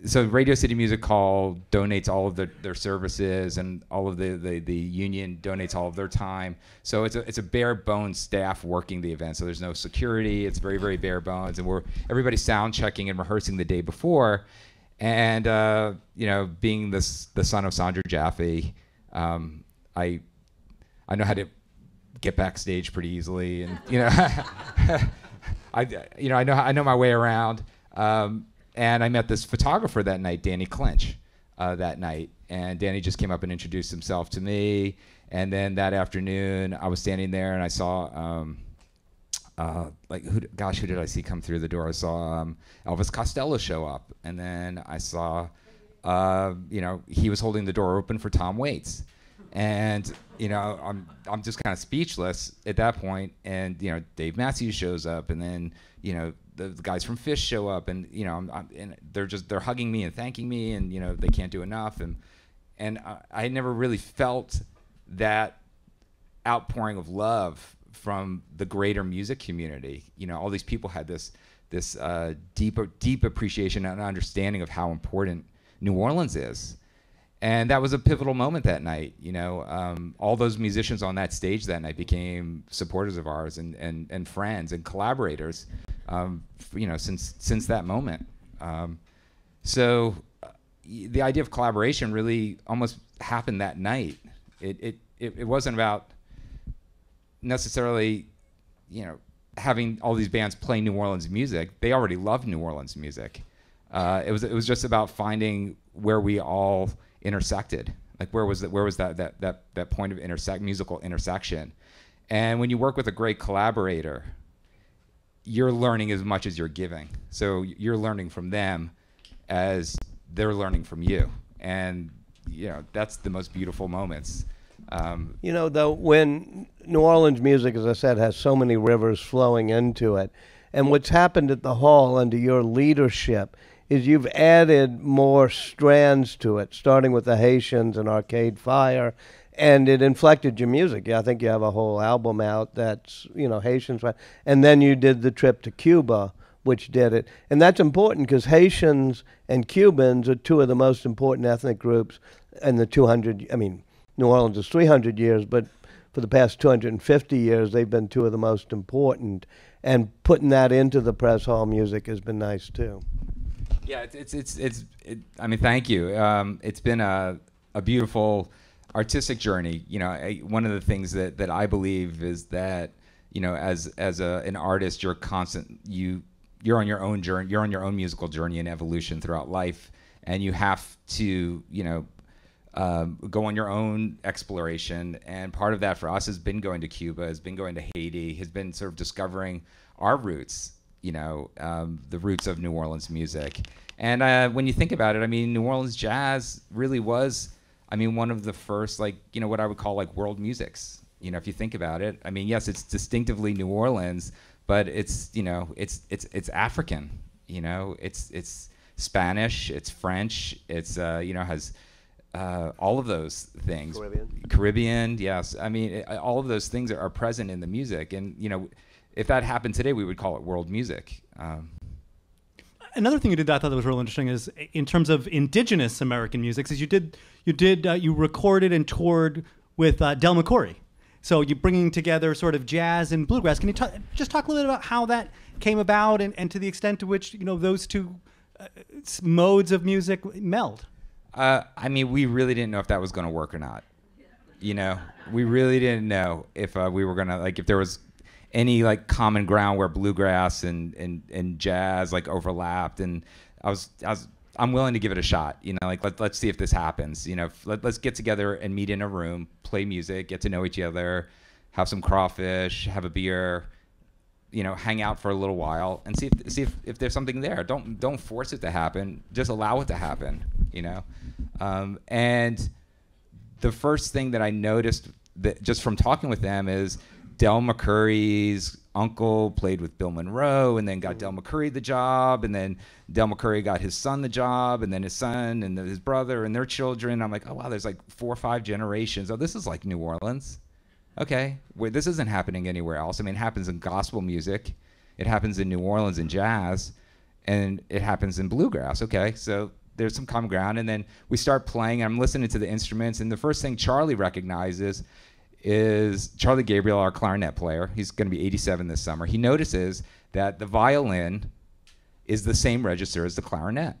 so Radio City Music Hall donates all of their, their services and all of the, the, the union donates all of their time. So it's a, it's a bare bones staff working the event. So there's no security. It's very, very bare bones. And we're everybody's sound checking and rehearsing the day before. And, uh, you know, being this, the son of Sandra Jaffe, um, I, I know how to get backstage pretty easily. And, you know, I, you know, I know, I know my way around. Um, and I met this photographer that night, Danny Clinch, uh, that night. And Danny just came up and introduced himself to me. And then that afternoon, I was standing there and I saw, um, uh, like, who, gosh, who did I see come through the door? I saw um, Elvis Costello show up. And then I saw, uh, you know, he was holding the door open for Tom Waits. And, you know, I'm, I'm just kind of speechless at that. And, you know, Dave Matthews shows up. And then, you know, the, the guys from Phish show up, and you know, I'm, I'm, and they're just they're hugging me and thanking me, and you know, they can't do enough, and and I, I never really felt that outpouring of love from the greater music community. You know, all these people had this this uh, deep deep appreciation and understanding of how important New Orleans is. And that was a pivotal moment that night. You know, um, all those musicians on that stage that night became supporters of ours and, and, and friends and collaborators um, you know, since since that moment. Um, so uh, the idea of collaboration really almost happened that night. It it it, it wasn't about necessarily, you know, having all these bands play New Orleans music. They already loved New Orleans music. Uh, it was it was just about finding where we all intersected. Like where was that where was that that that that point of intersect musical intersection? And when you work with a great collaborator, you're learning as much as you're giving. So you're learning from them as they're learning from you. And you know, that's the most beautiful moments. Um, You know, though, when New Orleans music, as I said, has so many rivers flowing into it, and what's happened at the hall under your leadership is you've added more strands to it, starting with the Haitians and Arcade Fire, and it inflected your music. I think you have a whole album out that's you know Haitians, and then you did the trip to Cuba, which did it, and that's important because Haitians and Cubans are two of the most important ethnic groups in the 200. I mean. New Orleans is 300 years, but for the past 250 years, they've been two of the most important. And putting that into the press hall music has been nice too. Yeah, it's it's it's, it's it, I mean, thank you. Um, it's been a a beautiful artistic journey. You know, I, one of the things that that I believe is that you know, as as a, an artist, you're constant you you're on your own journey. You're on your own musical journey and evolution throughout life, and you have to you know. Um, go on your own exploration, and part of that for us has been going to Cuba, has been going to Haiti, has been sort of discovering our roots you know, um, the roots of New Orleans music. And uh, when you think about it, I mean, New Orleans jazz really was, I mean, one of the first, like, you know, what I would call like world musics. You know, if you think about it, I mean, yes, it's distinctively New Orleans, but it's you know, it's it's it's African. You know, it's it's Spanish, it's French, it's uh, you know has uh, all of those things. Caribbean. Caribbean, yes. I mean, it, all of those things are, are present in the music, and you know, if that happened today, we would call it world music. Um, Another thing you did that I thought that was real interesting is in terms of indigenous American music, is you did you did uh, you recorded and toured with uh, Del McCoury. So you're bringing together sort of jazz and bluegrass. Can you just talk a little bit about how that came about and, and to the extent to which you know those two uh, modes of music meld? Uh, I mean, we really didn't know if that was going to work or not. You know, we really didn't know if uh, we were gonna like if there was any like common ground where bluegrass and, and, and jazz like overlapped. And I was I was I'm willing to give it a shot. You know, like let, let's see if this happens. You know, let, let's get together and meet in a room, play music, get to know each other, have some crawfish, have a beer, you know, hang out for a little while and see if see if, if there's something there. Don't don't force it to happen. Just allow it to happen. You know, um, and the first thing that I noticed that just from talking with them is Del McCoury's uncle played with Bill Monroe and then got Del mm. McCoury the job and then Del McCoury got his son the job and then his son and his brother and their children. I'm like, oh wow, there's like four or five generations. Oh, this is like New Orleans. Okay, where this isn't happening anywhere else. I mean, it happens in gospel music, it happens in New Orleans in jazz, and it happens in bluegrass. Okay, so there's some common ground, and then we start playing. And I'm listening to the instruments, and the first thing Charlie recognizes is Charlie Gabriel, our clarinet player. He's going to be 87 this summer. He notices that the violin is the same register as the clarinet.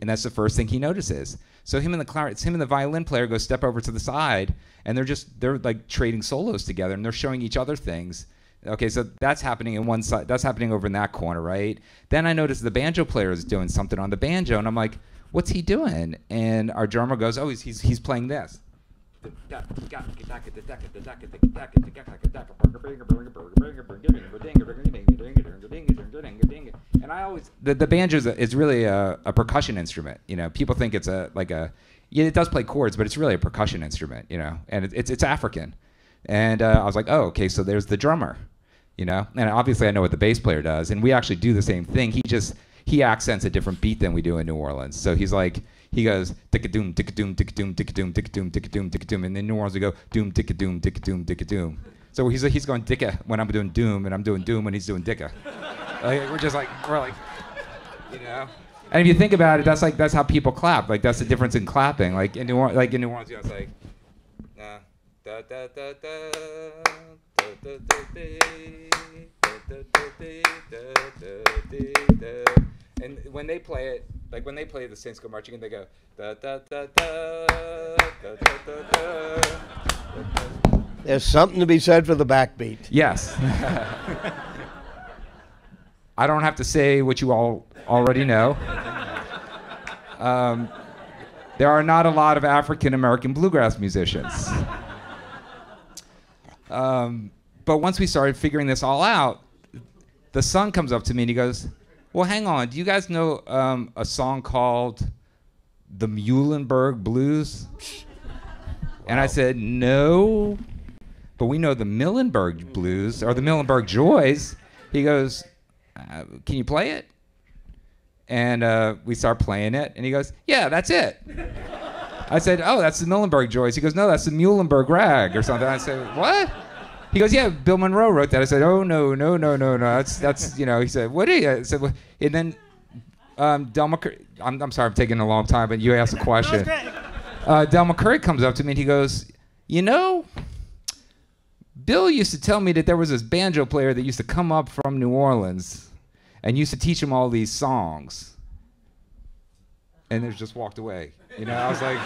And that's the first thing he notices. So him and the clarinet, him and the violin player go step over to the side, and they're just they're like trading solos together, and they're showing each other things. Okay, so that's happening in one side. That's happening over in that corner, right? Then I notice the banjo player is doing something on the banjo, and I'm like, "What's he doing?" And our drummer goes, "Oh, he's he's, he's playing this." And I always the, the banjo is, is really a, a percussion instrument. You know, people think it's a like a yeah, it does play chords, but it's really a percussion instrument. You know, and it, it's it's African. And uh, I was like, oh, okay, so there's the drummer. You know, and obviously I know what the bass player does, and we actually do the same thing. He just he accents a different beat than we do in New Orleans. So he's like, he goes dicka doom, dicka doom, dicka doom, dicka doom, dicka doom, dicka doom, dicka doom, and then New Orleans we go doom, dicka doom, dicka doom, dicka doom. So he's he's going dicka when I'm doing doom, and I'm doing doom when he's doing dicka. Like, we're just like we're like, you know. And if you think about it, that's like that's how people clap. Like that's the difference in clapping. Like in New Orleans, like in New Orleans, you know, it's like. uh, da, da, da, da, da, da, da, da, da, da, dee, da, da, da. And when they play it, like when they play the Saints go marching, and they go da da da da da da da. da. There's something to be said for the backbeat. Yes. I don't have to say what you all already know. Um, there are not a lot of African American bluegrass musicians. Um, but once we started figuring this all out, the son comes up to me and he goes, well, hang on. Do you guys know um, a song called The Muhlenberg Blues? And I said, No, but we know the Milenberg Blues or the Milenberg Joys. He goes, uh, Can you play it? And uh, we start playing it, and he goes, Yeah, that's it. I said, Oh, that's the Milenberg Joys. He goes, No, that's the Muhlenberg Rag or something. I said, What? He goes, Yeah, Bill Monroe wrote that. I said, Oh, no, no, no, no, no. That's, that's you know, he said, What are you? I said, well, And then um, Del McCoury, I'm, I'm sorry, I'm taking a long time, but you asked a question. Uh, Del McCoury comes up to me and he goes, You know, Bill used to tell me that there was this banjo player that used to come up from New Orleans and used to teach him all these songs. And then just walked away. You know, I was like,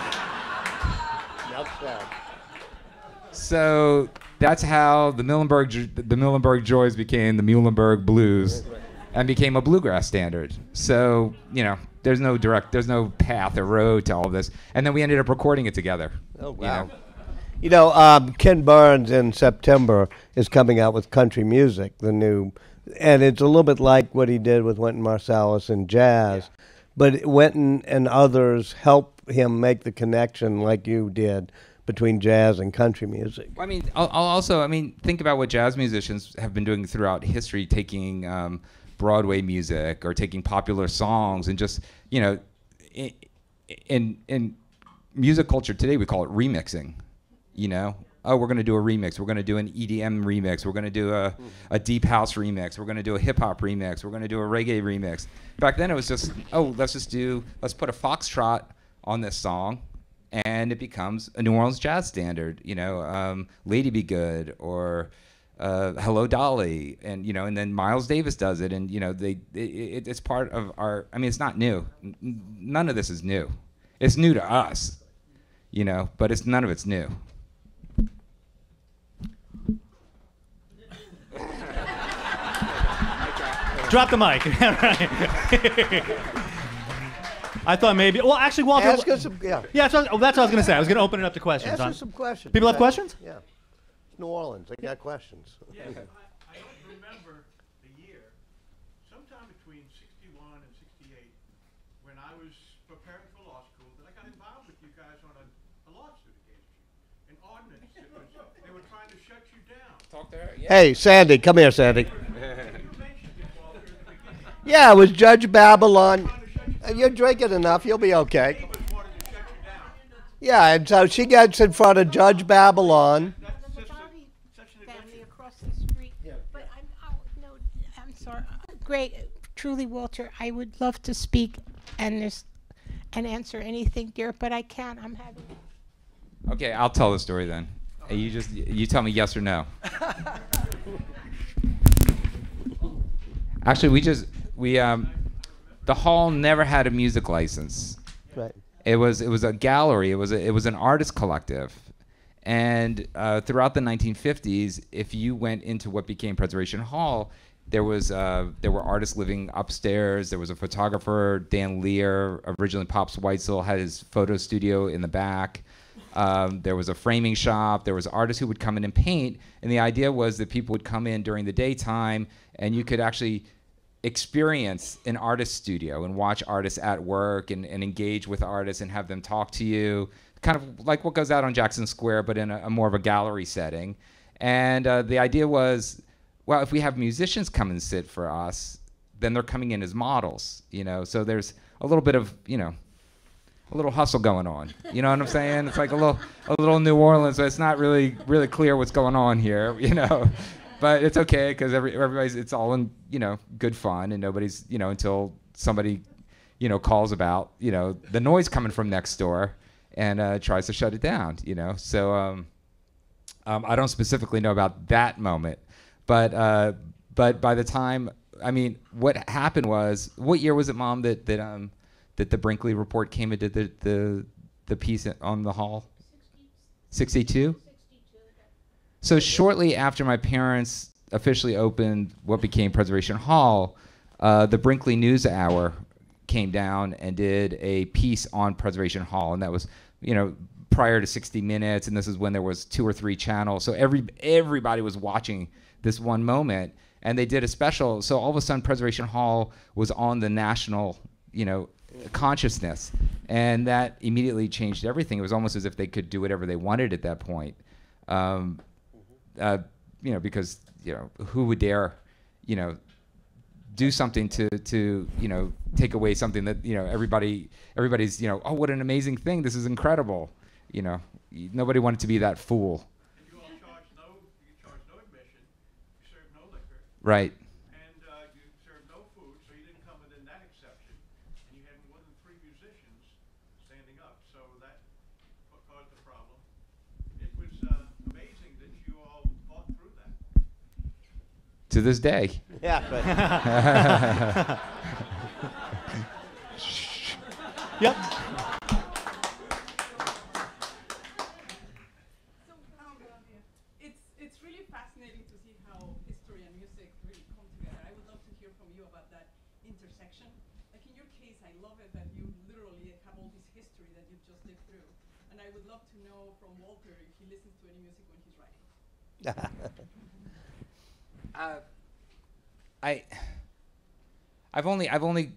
so that's how the Muhlenberg the Muhlenberg Joys became the Muhlenberg Blues and became a bluegrass standard. So, you know, there's no direct there's no path or road to all of this. And then we ended up recording it together. Oh, you wow. know. You know, um, Ken Burns in September is coming out with country music, the new, and it's a little bit like what he did with Wynton Marsalis and jazz, but Wynton and others help him make the connection like you did between jazz and country music. I mean, I'll, also, I mean, think about what jazz musicians have been doing throughout history, taking um, Broadway music or taking popular songs and just, you know, i- in in music culture today, we call it remixing. You know, oh, we're going to do a remix. We're going to do an EDM remix. We're going to do a, a deep house remix. We're going to do a hip hop remix. We're going to do a reggae remix. Back then, it was just, oh, let's just do, let's put a foxtrot on this song, and it becomes a New Orleans jazz standard. You know, um, Lady Be Good or uh, Hello Dolly, and you know, and then Miles Davis does it, and you know, they it, it, it's part of our. I mean, it's not new. None of this is new. It's new to us, you know, but it's none of it's new. Drop the mic. I thought maybe. Well, actually, Walter. Ask us some, yeah. Yeah, that's what, oh, that's what I was going to say. I was going to open it up to questions. Ask huh? us some questions. People have Yeah. questions? Yeah. New Orleans, they got questions. Yes, I, I don't remember the year, sometime between 61 and 68, when I was preparing for law school, that I got involved with you guys on a, a lawsuit against you. An ordinance that was, they were trying to shut you down. Talk to her. Hey, Sandy, come here, Sandy. You mentioned it, Walter, at the beginning. Yeah, it was Judge Babylon. Uh, you drink it enough, you'll be okay. They just wanted to shut you down. Yeah, and so she gets in front of Judge Babylon. The Bobby family across the street. But I'm, oh, no, I'm sorry. Great, truly, Walter, I would love to speak and this, and answer anything, dear, but I can't. I'm having. Okay, I'll tell the story then. You just you tell me yes or no. Actually, we just we um the hall never had a music license. Right. It was it was a gallery. It was a, it was an artist collective, and uh, throughout the 1950s, if you went into what became Preservation Hall, there was uh, there were artists living upstairs. There was a photographer, Dan Lear, originally Pops Weitzel, had his photo studio in the back. Um, there was a framing shop. There was artists who would come in and paint, and the idea was that people would come in during the daytime, and you could actually experience an artist studio and watch artists at work and, and engage with artists and have them talk to you kind of like what goes out on jackson square but in a, a more of a gallery setting and uh, the idea was well if we have musicians come and sit for us then they're coming in as models you know so there's a little bit of you know a little hustle going on. You know what I'm saying? It's like a little a little New Orleans, so it's not really really clear what's going on here, you know. But it's okay because every everybody's it's all in you know good fun and nobody's you know until somebody you know calls about you know the noise coming from next door and uh, tries to shut it down. You know, so um, um, I don't specifically know about that moment, but uh, but by the time I mean, what happened was, what year was it, Mom, that that um that the Brinkley report came did the the the piece on the hall? Sixty two. So shortly after my parents officially opened what became Preservation Hall, uh, the Brinkley News Hour came down and did a piece on Preservation Hall, and that was, you know, prior to 60 Minutes, and this is when there was two or three channels, so every everybody was watching this one moment, and they did a special. So all of a sudden, Preservation Hall was on the national, you know, consciousness, and that immediately changed everything. It was almost as if they could do whatever they wanted at that point. Um, uh, you know, because you know who would dare, you know, do something to to you know take away something that you know everybody everybody's you know oh what an amazing thing. This is incredible, you know nobody wanted to be that fool, And you all charge no, no admission, no right? and uh, you serve no food, so you didn't come within that exception. And you had more than three musicians standing up, so that ca- caused the problem. It was uh, amazing that you all fought through that. To this day, Yeah, but Yep. So, um, it's it's really fascinating to see how history and music really come together. I would love to hear from you about that intersection. Like in your case, I love it that you literally have all this history that intersection. Like in your case, I love it that you've all this history that you've just lived through, and I would love to know from Walter if he listens to any music when he's writing. uh, I I've only I've only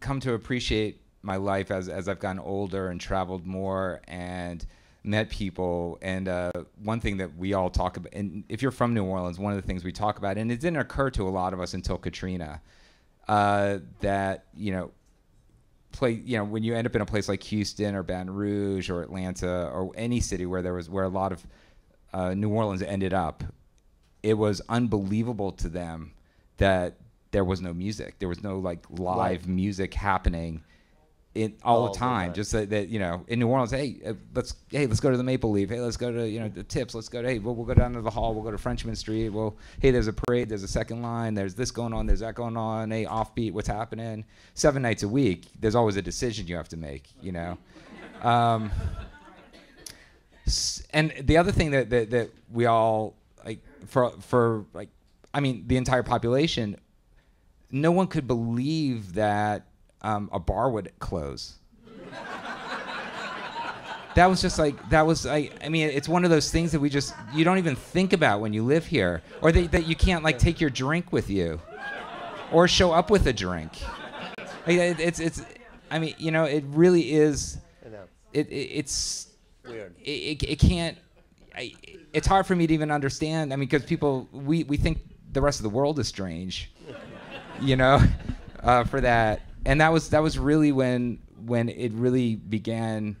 come to appreciate my life as as I've gotten older and traveled more and met people, and uh, one thing that we all talk about, and if you're from New Orleans, one of the things we talk about, and it didn't occur to a lot of us until Katrina, uh, that you know, play, you know, when you end up in a place like Houston or Baton Rouge or Atlanta or any city where there was where a lot of uh, New Orleans ended up, it was unbelievable to them that there was no music. There was no like live Right. music happening in all, All the the time. Just that, that you know, in New Orleans, hey, uh, let's hey, let's go to the Maple Leaf. Hey, let's go to you know the Tips. Let's go to hey, we'll, we'll go down to the Hall. We'll go to Frenchmen Street. Well, hey, there's a parade. There's a second line. There's this going on. There's that going on. Hey, offbeat. What's happening? Seven nights a week. There's always a decision you have to make. You know. Um, and the other thing that, that, that we all for for like I mean the entire population, no one could believe that um, a bar would close. that was just like that was like I mean it's one of those things that we just you don't even think about when you live here, or that, that you can't like take your drink with you, or show up with a drink. Like, it- it's it's I mean you know it really is it, it it's weird. it, it, it can't I, it's hard for me to even understand i mean because people we, we think the rest of the world is strange you know uh, for that. And that was that was really when when it really began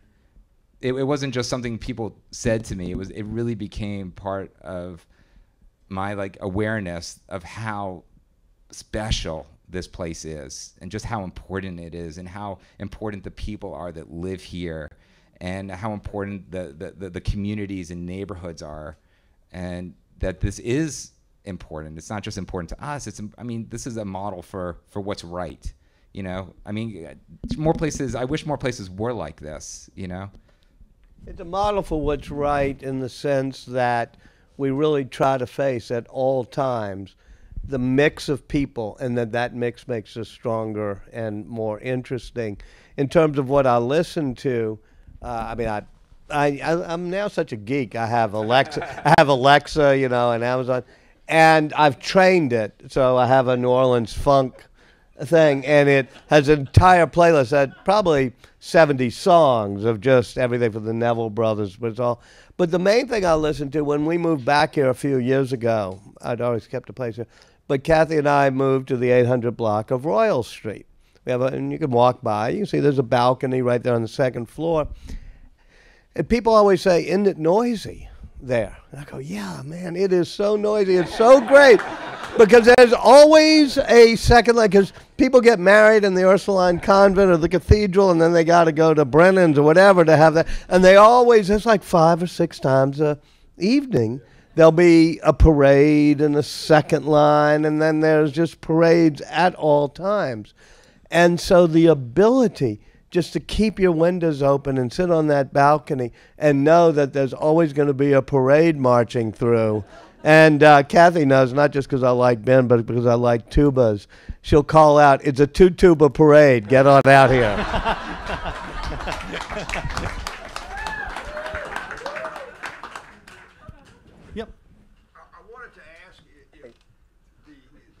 it, it wasn't just something people said to me it was it really became part of my like awareness of how special this place is and just how important it is and how important the people are that live here and how important the, the, the, communities and neighborhoods are and that this is important. It's not just important to us. It's i mean this is a model for for what's right you know? I mean more places i wish more places were like this you know? It's a model for what's right in the sense that we really try to face at all times the mix of people, and that that mix makes us stronger and more interesting. In terms of what I listen to, uh, I mean, I, I, I, I'm now such a geek. I have Alexa, I have Alexa, you know, and Amazon, and I've trained it. So I have a New Orleans funk thing, and it has an entire playlist that probably 70 songs of just everything from the Neville Brothers, but it's all. But the main thing I listened to when we moved back here a few years ago, I'd always kept a place here, but Kathy and I moved to the 800 block of Royal Street. We have uh, a, and you can walk by. You can see there's a balcony right there on the second floor. And people always say, Isn't it noisy there? And I go, Yeah, man, it is so noisy. It's so great. Because there's always a second line, because people get married in the Ursuline convent or the cathedral, and then they got to go to Brennan's or whatever to have that. And they always, it's like five or six times a evening, there'll be a parade and a second line, and then there's just parades at all times. And so the ability just to keep your windows open and sit on that balcony and know that there's always going to be a parade marching through. And uh, Kathy knows, not just because I like Ben, but because I like tubas. She'll call out, It's a two tuba parade. Get on out here. Yep. I, I wanted to ask i- if the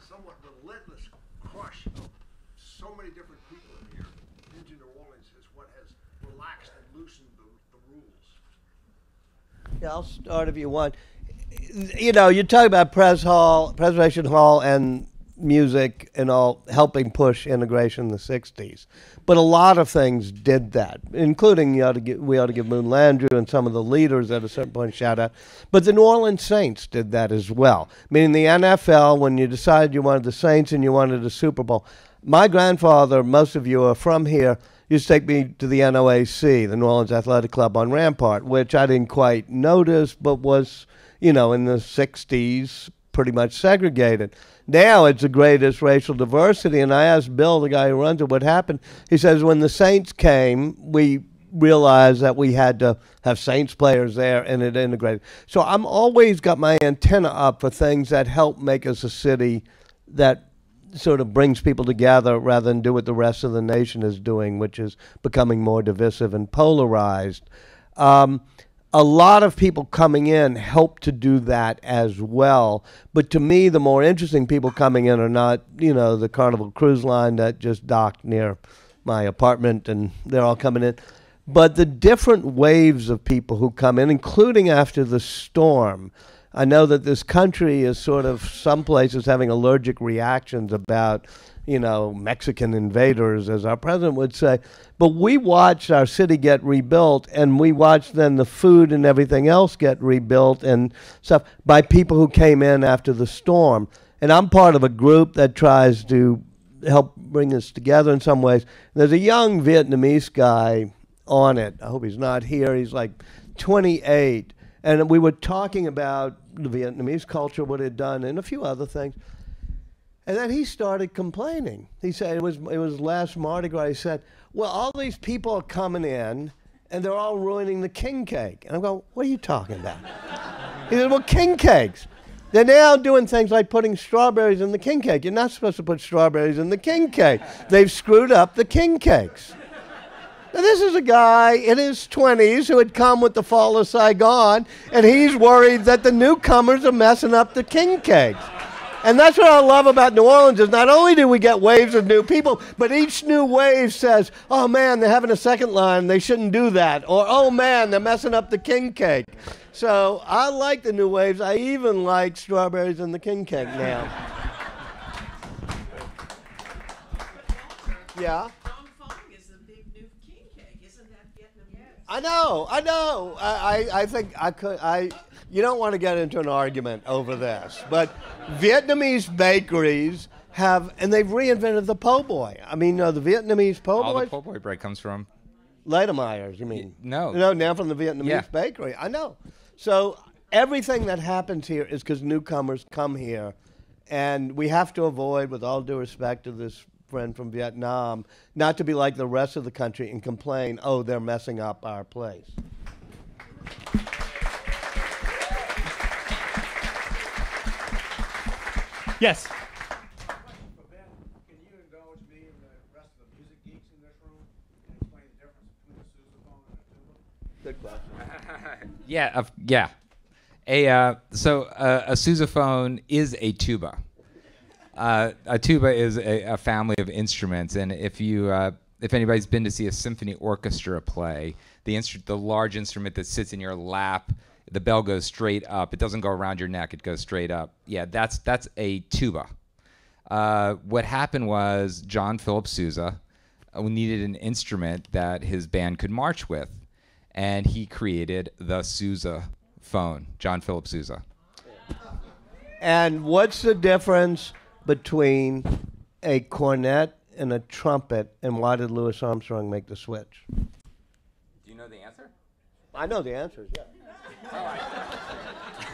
somewhat relentless crush of so many different people in here into New Orleans is what has relaxed and loosened the, the rules. Yeah, I'll start if you want. You know, you talk about Hall, Preservation Hall, and music and all helping push integration in the '60s. But a lot of things did that, including ought to give, we ought to give Moon Landrieu and some of the leaders at a certain point a shout out. But the New Orleans Saints did that as well. Meaning the NFL, when you decided you wanted the Saints and you wanted a Super Bowl. My grandfather, most of you are from here, used to take me to the NOAC, the New Orleans Athletic Club on Rampart, which I didn't quite notice, but was, you know, in the 60s, pretty much segregated. Now it's the greatest racial diversity. And I asked Bill, the guy who runs it, what happened. He says, when the Saints came, we realized that we had to have Saints players there and it integrated. So I'm always got my antenna up for things that help make us a city that sort of brings people together rather than do what the rest of the nation is doing, which is becoming more divisive and polarized. Um, a lot of people coming in help to do that as well. But to me, the more interesting people coming in are not, you know, the Carnival Cruise Line that just docked near my apartment and they're all coming in. but the different waves of people who come in, including after the storm. I know that this country is sort of some places having allergic reactions about, you know, Mexican invaders, as our president would say. But we watched our city get rebuilt, and we watched then the food and everything else get rebuilt and stuff by people who came in after the storm. And I'm part of a group that tries to help bring us together in some ways. There's a young Vietnamese guy on it. I hope he's not here. He's like 28. And we were talking about the Vietnamese culture, what it had done, and a few other things. And then he started complaining. He said it was it was last Mardi Gras. He said, "Well, all these people are coming in, and they're all ruining the king cake." And I'm going, "What are you talking about?" he said, "Well, king cakes. They're now doing things like putting strawberries in the king cake. You're not supposed to put strawberries in the king cake. They've screwed up the king cakes." Now, this is a guy in his 20s who had come with the fall of Saigon, and he's worried that the newcomers are messing up the king cakes. And that's what I love about New Orleans is not only do we get waves of new people, but each new wave says, "Oh man, they're having a second line. They shouldn't do that." Or, "Oh man, they're messing up the king cake." So I like the new waves. I even like strawberries in the king cake now. yeah. Dong Phuong is the big new king cake, isn't that Vietnamese? I know, I know. I, I, I think I could. I. You don't want to get into an argument over this, but Vietnamese bakeries have, and they've reinvented the po' boy. I mean, uh, the Vietnamese po' boy. All the po' boy bread comes from. Leidenheimer's, you mean? no. No, now from the Vietnamese Yeah. bakery. I know. So everything that happens here is because newcomers come here, and we have to avoid, with all due respect to this friend from Vietnam, not to be like the rest of the country and complain, oh, they're messing up our place. Yes. Question for Ben. Can you indulge me and the rest of the music geeks in this room and explain the difference between a sousaphone and a tuba? Good question. Yeah, of, yeah. A uh, so uh, a sousaphone is a tuba. Uh, a tuba is a, a family of instruments, and if you uh, if anybody's been to see a symphony orchestra play, the instru- the large instrument that sits in your lap, the bell goes straight up. It doesn't go around your neck; it goes straight up. Yeah, that's that's a tuba. Uh, what happened was John Philip Sousa uh, needed an instrument that his band could march with, and he created the Sousa phone. John Philip Sousa. And what's the difference between a cornet and a trumpet, and why did Louis Armstrong make the switch? Do you know the answer? I know the answers, yeah.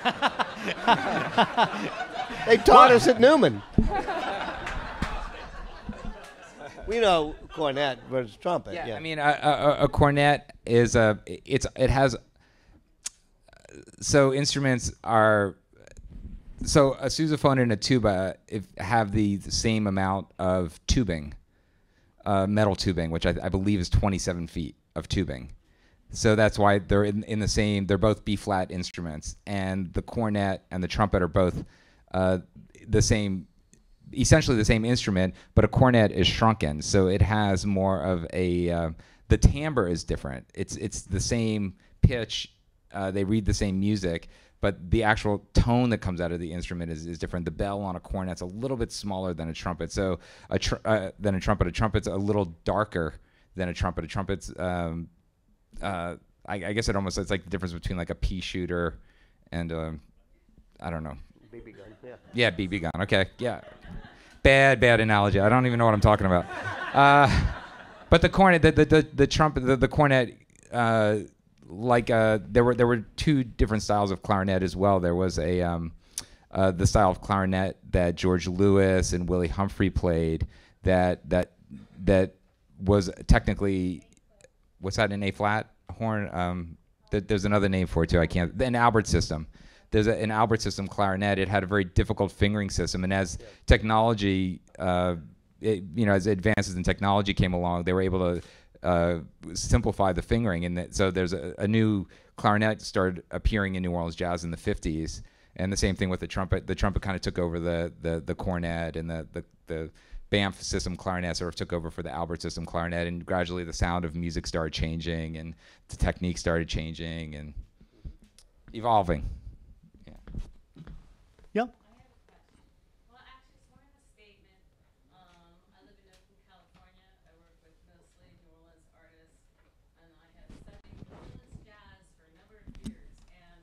they taught us at Newman. we know cornet versus trumpet. Yeah, I mean, a, a, a cornet is a it's it has so instruments are so a sousaphone and a tuba if, have the, the same amount of tubing, uh, metal tubing, which I, I believe is 27 feet of tubing. So that's why they're in, in the same. They're both B flat instruments, and the cornet and the trumpet are both uh, the same, essentially the same instrument. But a cornet is shrunken, so it has more of a. Uh, the timbre is different. It's it's the same pitch. Uh, they read the same music, but the actual tone that comes out of the instrument is, is different. The bell on a cornet's a little bit smaller than a trumpet, so a tr- uh, than a trumpet. A trumpet's a little darker than a trumpet. A trumpet's um, uh, I, I guess it almost it's like the difference between like a pea shooter and um, I don't know. BB gun, yeah. Yeah, BB gun. Okay, yeah. Bad, bad analogy. I don't even know what I'm talking about. Uh, but the cornet, the the the, the trumpet, the, the cornet, uh, like uh, there were there were two different styles of clarinet as well. There was a um, uh, the style of clarinet that George Lewis and Willie Humphrey played that that that was technically what's that an A flat horn? Um, th- there's another name for it too. I can't. An Albert system. There's a, an Albert system clarinet. It had a very difficult fingering system, and as technology, uh, it, you know, as advances in technology came along, they were able to uh, simplify the fingering, and that, so there's a, a new clarinet started appearing in New Orleans jazz in the 50s, and the same thing with the trumpet. The trumpet kind of took over the, the, the cornet, and the, the, the Boehm system clarinet sort of took over for the Albert system clarinet, and gradually the sound of music started changing, and the technique started changing and evolving. Yeah. Yeah. Well, actually, it's more of a statement. Um, I live in Oakland, California. I work with mostly New Orleans artists, and I have studied New Orleans jazz for a number of years. And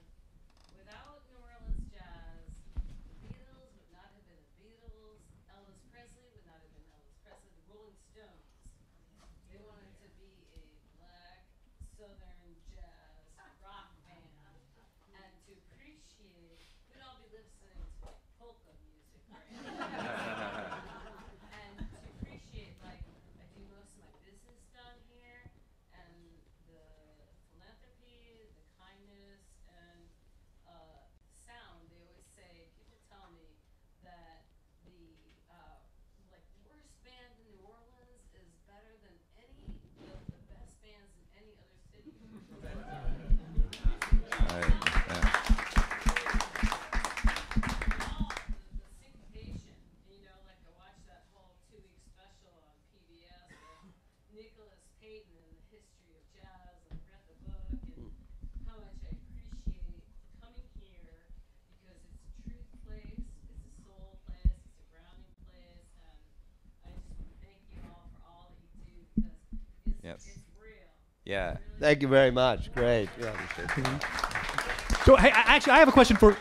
without New Orleans jazz, the Beatles would not have been the Beatles. Elvis Presley would not have been Elvis Presley. The Rolling Stones. They wanted to be a black Southern jazz rock band, and to appreciate, we'd all be listening to polka music, right? and to appreciate, like, I do most of my business down here, and the philanthropy, the kindness, and uh, sound. They always say, people tell me that the uh, like worst band in New Orleans is better than any of the best bands in any other city. Right, yeah. all the, the syncopation. You know, like I watched that whole two week special on PBS with Nicholas Payton and the history of jazz, and I read the book and how much I appreciate coming here because it's a truth place, it's a soul place, it's a grounding place, and I just want to thank you all for all that you do because it's Yes. it's real. Yeah. Thank you very much. Great. Yeah, So, hey, I- actually, I have a question for.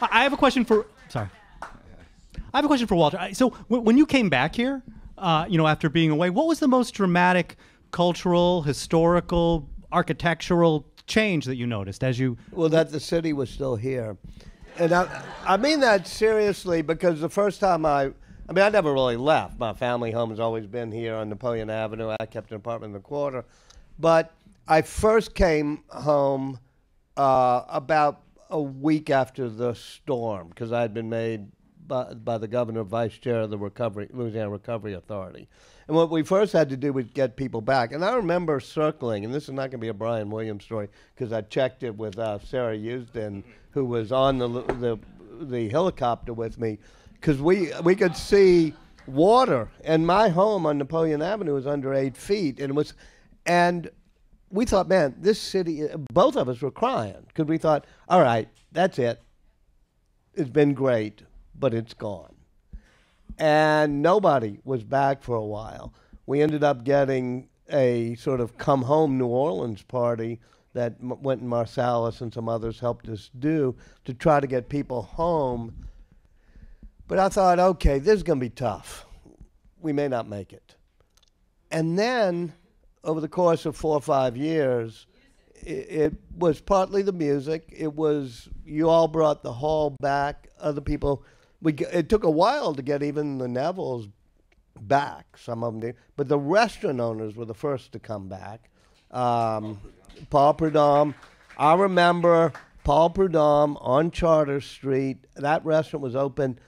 I I have a question for. Sorry. I have a question for Walter. So, w- when you came back here, uh, you know, after being away, what was the most dramatic cultural, historical, architectural change that you noticed as you? Well, that the city was still here. And I, I mean that seriously because the first time I, I mean, I never really left. My family home has always been here on Napoleon Avenue. I kept an apartment in the quarter. But I first came home uh, about a week after the storm because I had been made by, by the governor vice chair of the recovery Louisiana Recovery Authority. And what we first had to do was get people back. And I remember circling, and this is not going to be a Brian Williams story because I checked it with uh, Sarah Usdin, who was on the the, the helicopter with me, because we we could see water, and my home on Napoleon Avenue was under eight feet, and it was, and we thought, man, this city. Both of us were crying because we thought, all right, that's it. It's been great, but it's gone. And nobody was back for a while. We ended up getting a sort of come home New Orleans party that Wynton Marsalis and some others helped us do to try to get people home. But I thought, okay, this is going to be tough. We may not make it. And then, over the course of four or five years, it, was partly the music. It was you all brought the hall back. Other people, we it took a while to get even the Nevilles back. Some of them but the restaurant owners were the first to come back. Um, Paul Prudhomme. I remember Paul Prudhomme on Chartres Street. That restaurant was open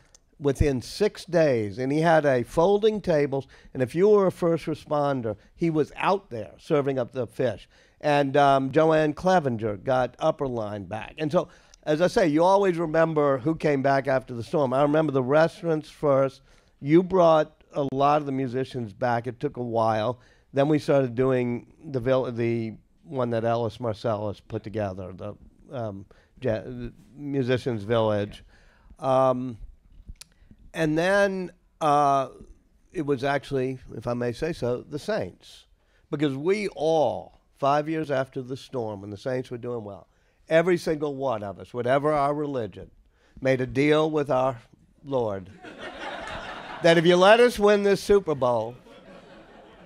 within six days, and he had a folding tables. And if you were a first responder, he was out there serving up the fish. And um, JoAnn Clevenger got Upperline back. And so, as I say, you always remember who came back after the storm. I remember the restaurants first. You brought a lot of the musicians back. It took a while. Then we started doing the vill- the one that Ellis Marsalis put together, the um, ja- Musicians Village. Um, and then uh, it was actually, if I may say so, the Saints. Because we all, five years after the storm, when the Saints were doing well, every single one of us, whatever our religion, made a deal with our Lord that if you let us win this Super Bowl,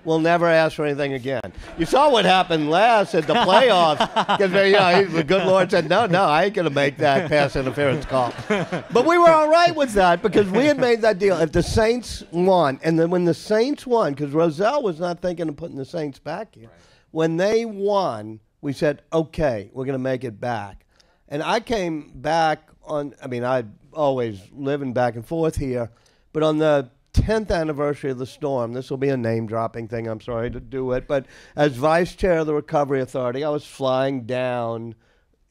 we'll never ask for anything again. You saw what happened last at the playoffs because you know, the good Lord said, "No, no, I ain't going to make that pass interference call." But we were all right with that because we had made that deal. If the Saints won, and then when the Saints won, because Rozelle was not thinking of putting the Saints back here, when they won, we said, "Okay, we're going to make it back." And I came back on. I mean, I'd always living back and forth here, but on the 10th anniversary of the storm, this will be a name dropping thing. I'm sorry to do it, but as vice chair of the Recovery Authority, I was flying down,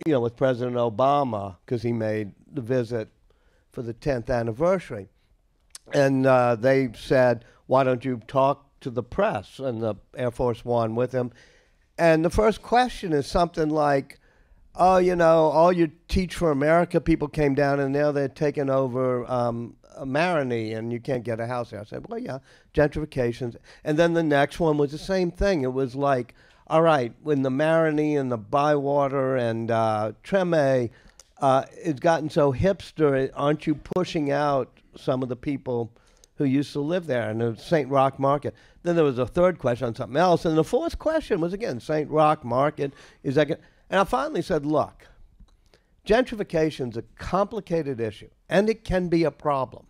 you know, with President Obama because he made the visit for the 10th anniversary, and uh, they said, why don't you talk to the press and the Air Force One with him? And the first question is something like, oh, you know, all your Teach for America people came down and now they're taking over um, Marigny and you can't get a house there. I said, well, yeah, gentrifications. And then the next one was the same thing. It was like, all right, when the Marigny and the Bywater and uh, Treme, uh, it's gotten so hipster, aren't you pushing out some of the people who used to live there in the St. Roch Market? Then there was a third question on something else. And the fourth question was again, St. Roch Market. Is that, gonna, and I finally said, look, gentrification is a complicated issue and it can be a problem.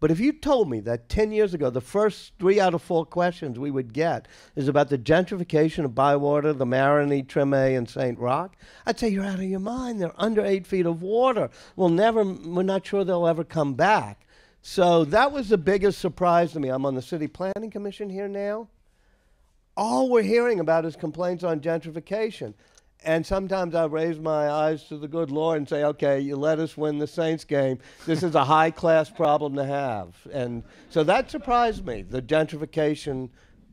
But if you told me that 10 years ago, the first three out of four questions we would get is about the gentrification of Bywater, the Marigny, Treme, and St. Roch, I'd say you're out of your mind. They're under eight feet of water. We'll never, we're not sure they'll ever come back. So that was the biggest surprise to me. I'm on the City Planning Commission here now. All we're hearing about is complaints on gentrification. And sometimes I raise my eyes to the good Lord and say, okay, you let us win the Saints game. This is a high class problem to have. And so that surprised me, the gentrification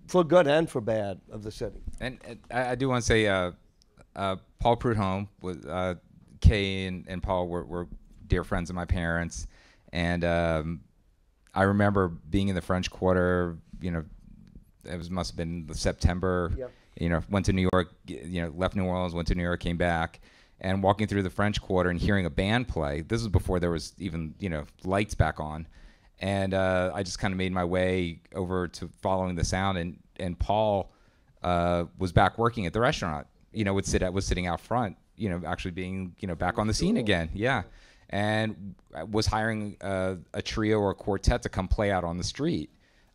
for good and for bad of the city. And, and I, I do want to say, uh, uh, Paul Prudhomme, was, uh, Kay and, and Paul were, were dear friends of my parents. And um, I remember being in the French Quarter, you know, it was must have been September. Yep. You know, went to New York, you know, left New Orleans, went to New York, came back, and walking through the French Quarter and hearing a band play. This was before there was even, you know, lights back on. And uh, I just kind of made my way over to following the sound, and and Paul uh, was back working at the restaurant. You know, would sit at was sitting out front. You know, actually being you know back on the scene again. Yeah, and was hiring uh, a trio or a quartet to come play out on the street.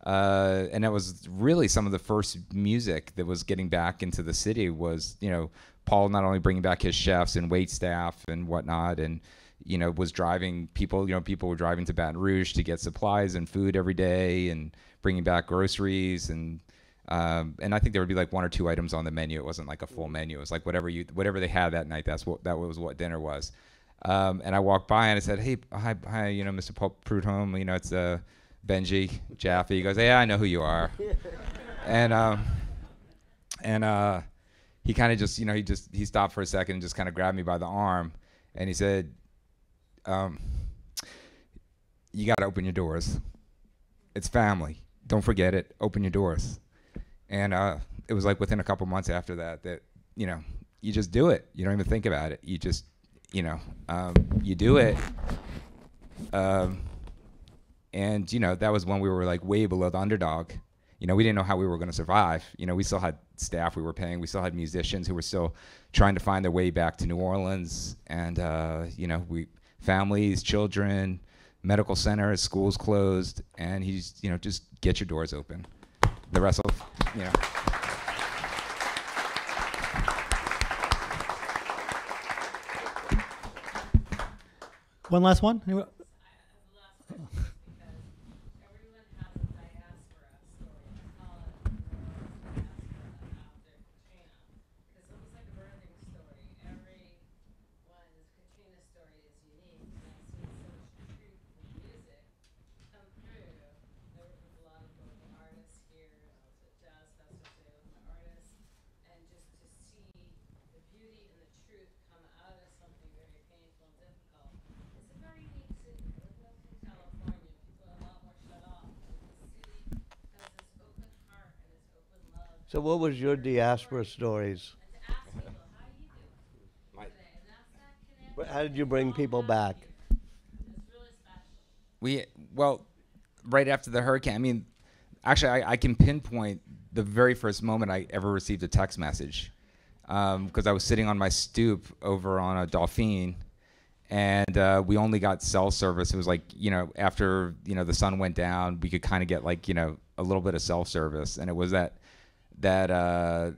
Uh, and that was really some of the first music that was getting back into the city was you know Paul not only bringing back his chefs and wait staff and whatnot and you know was driving people you know people were driving to Baton Rouge to get supplies and food every day and bringing back groceries and um, and I think there would be like one or two items on the menu. It wasn't like a full menu. It was like whatever you whatever they had that night. That's what that was what dinner was. Um, and I walked by and I said, "Hey, hi, hi, you know, Mr. Paul Prudhomme, you know, it's uh, Benji Jaffe." He goes, "Yeah, I know who you are." and um, and uh, he kind of just, you know, he just he stopped for a second and just kind of grabbed me by the arm, and he said, um, "You got to open your doors. It's family. Don't forget it. Open your doors." And uh, it was like within a couple months after that that you know you just do it. You don't even think about it. You just you know um, you do it. Um, and you know that was when we were like way below the underdog. You know we didn't know how we were going to survive. You know we still had staff we were paying. We still had musicians who were still trying to find their way back to New Orleans. And uh, you know we families, children, medical centers, schools closed, and he's you know just get your doors open the rest of you know. One last one. Anyone- Everyone has a diaspora story. I call it the diaspora after Katrina. Because it was like a birthing story. Everyone's Katrina story is unique. And I've seen so much truth in music come through. I work with a lot of local artists here. I was at Jazz Festival today with my artists. And just to see the beauty and the truth come out of something very painful and difficult. It's a very unique city. I live in Oakland, California. People are a lot more shut off. But the city has this open heart and this open love. So, what was your diaspora stories? How did you bring people back? We well, right after the hurricane. I mean, actually, I, I can pinpoint the very first moment I ever received a text message because I was sitting on my stoop over on a Dauphine, and uh, we only got cell service. It was like you know after you know the sun went down, we could kind of get like you know a little bit of cell service, and it was that that uh,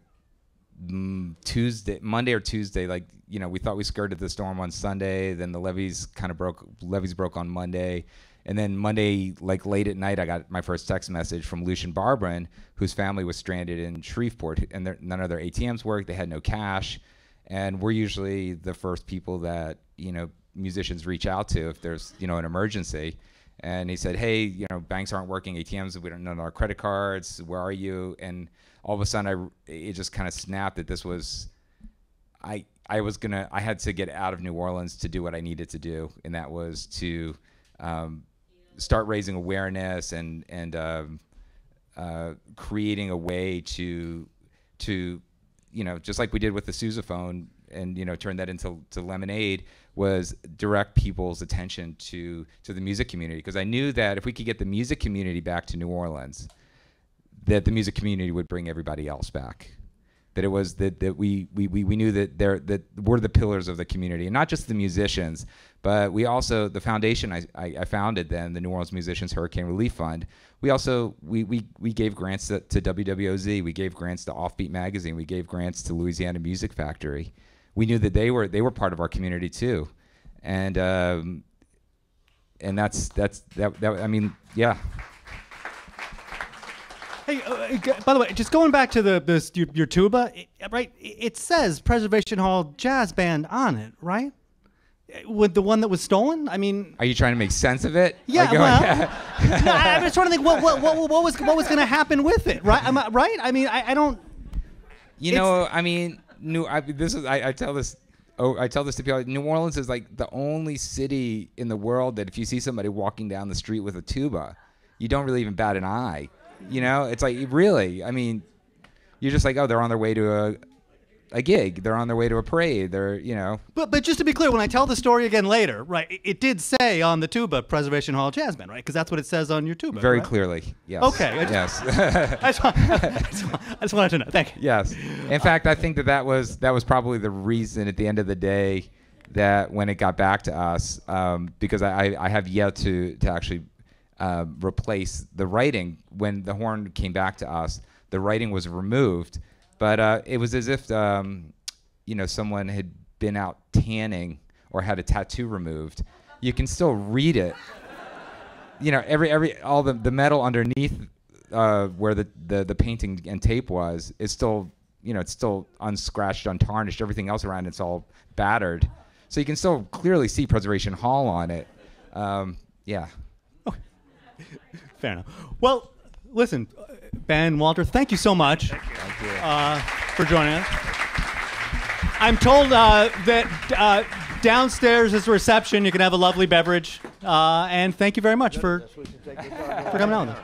Tuesday, Monday or Tuesday, like you know, we thought we skirted the storm on Sunday. Then the levees kind of broke. Levees broke on Monday, and then Monday, like late at night, I got my first text message from Lucien Barbarin, whose family was stranded in Shreveport, and none of their ATMs worked. They had no cash, and we're usually the first people that you know musicians reach out to if there's you know an emergency. and he said, "Hey, you know, banks aren't working, ATMs, we don't know our credit cards. Where are you?" And all of a sudden, I it just kind of snapped that this was, I I was gonna I had to get out of New Orleans to do what I needed to do, and that was to um, start raising awareness and and um, uh, creating a way to to you know just like we did with the sousaphone and you know turn that into to lemonade was direct people's attention to to the music community. Because I knew that if we could get the music community back to New Orleans that the music community would bring everybody else back. That it was that, that we, we, we, knew that there that we're the pillars of the community and not just the musicians but we also the foundation I, I, I founded then the New Orleans Musicians Hurricane Relief Fund. We also we, we, we gave grants to, to WWOZ we gave grants to Offbeat Magazine. We gave grants to Louisiana Music Factory. We knew that they were they were part of our community too. And um, and that's that's that, that I mean yeah Hey, uh, by the way, just going back to the this your, your tuba, right? it- says Preservation Hall Jazz Band on it, right? Uh, With the one that was stolen, I mean, are you trying to make sense of it yeah. Like, well, yeah. no, I'm just trying to think what what, what, what was what was going to happen with it, right? Am I, right? I mean, I, I don't. You know, I mean, New. I, this is. I, I tell this. Oh, I tell this to people. New Orleans is like the only city in the world that if you see somebody walking down the street with a tuba, you don't really even bat an eye. You know, it's like really. I mean, you're just like, oh, they're on their way to a a gig. They're on their way to a parade. They're, you know, But but just to be clear, when I tell the story again later, right? It, it did say on the tuba Preservation Hall Band, right? Because that's what it says on your tuba. very right? clearly. Yes. Okay, I just- yes. I just, want, I, just want, I just wanted to know. Thank you. Yes. In fact, I think that that was that was probably the reason at the end of the day that when it got back to us, um, because I, I I have yet to to actually uh, replace the writing when the horn came back to us. The writing was removed, but uh, it was as if um, you know someone had been out tanning or had a tattoo removed. You can still read it you know every every all the the metal underneath uh, where the, the the painting and tape was is still you know it's still unscratched untarnished everything else around it's all battered so you can still clearly see preservation hall on it um, yeah Fair enough. Well, listen, Ben Walter, thank you so much Uh, for joining us. I'm told uh, that uh, downstairs is reception. You can have a lovely beverage. Uh, and thank you very much for, for coming on.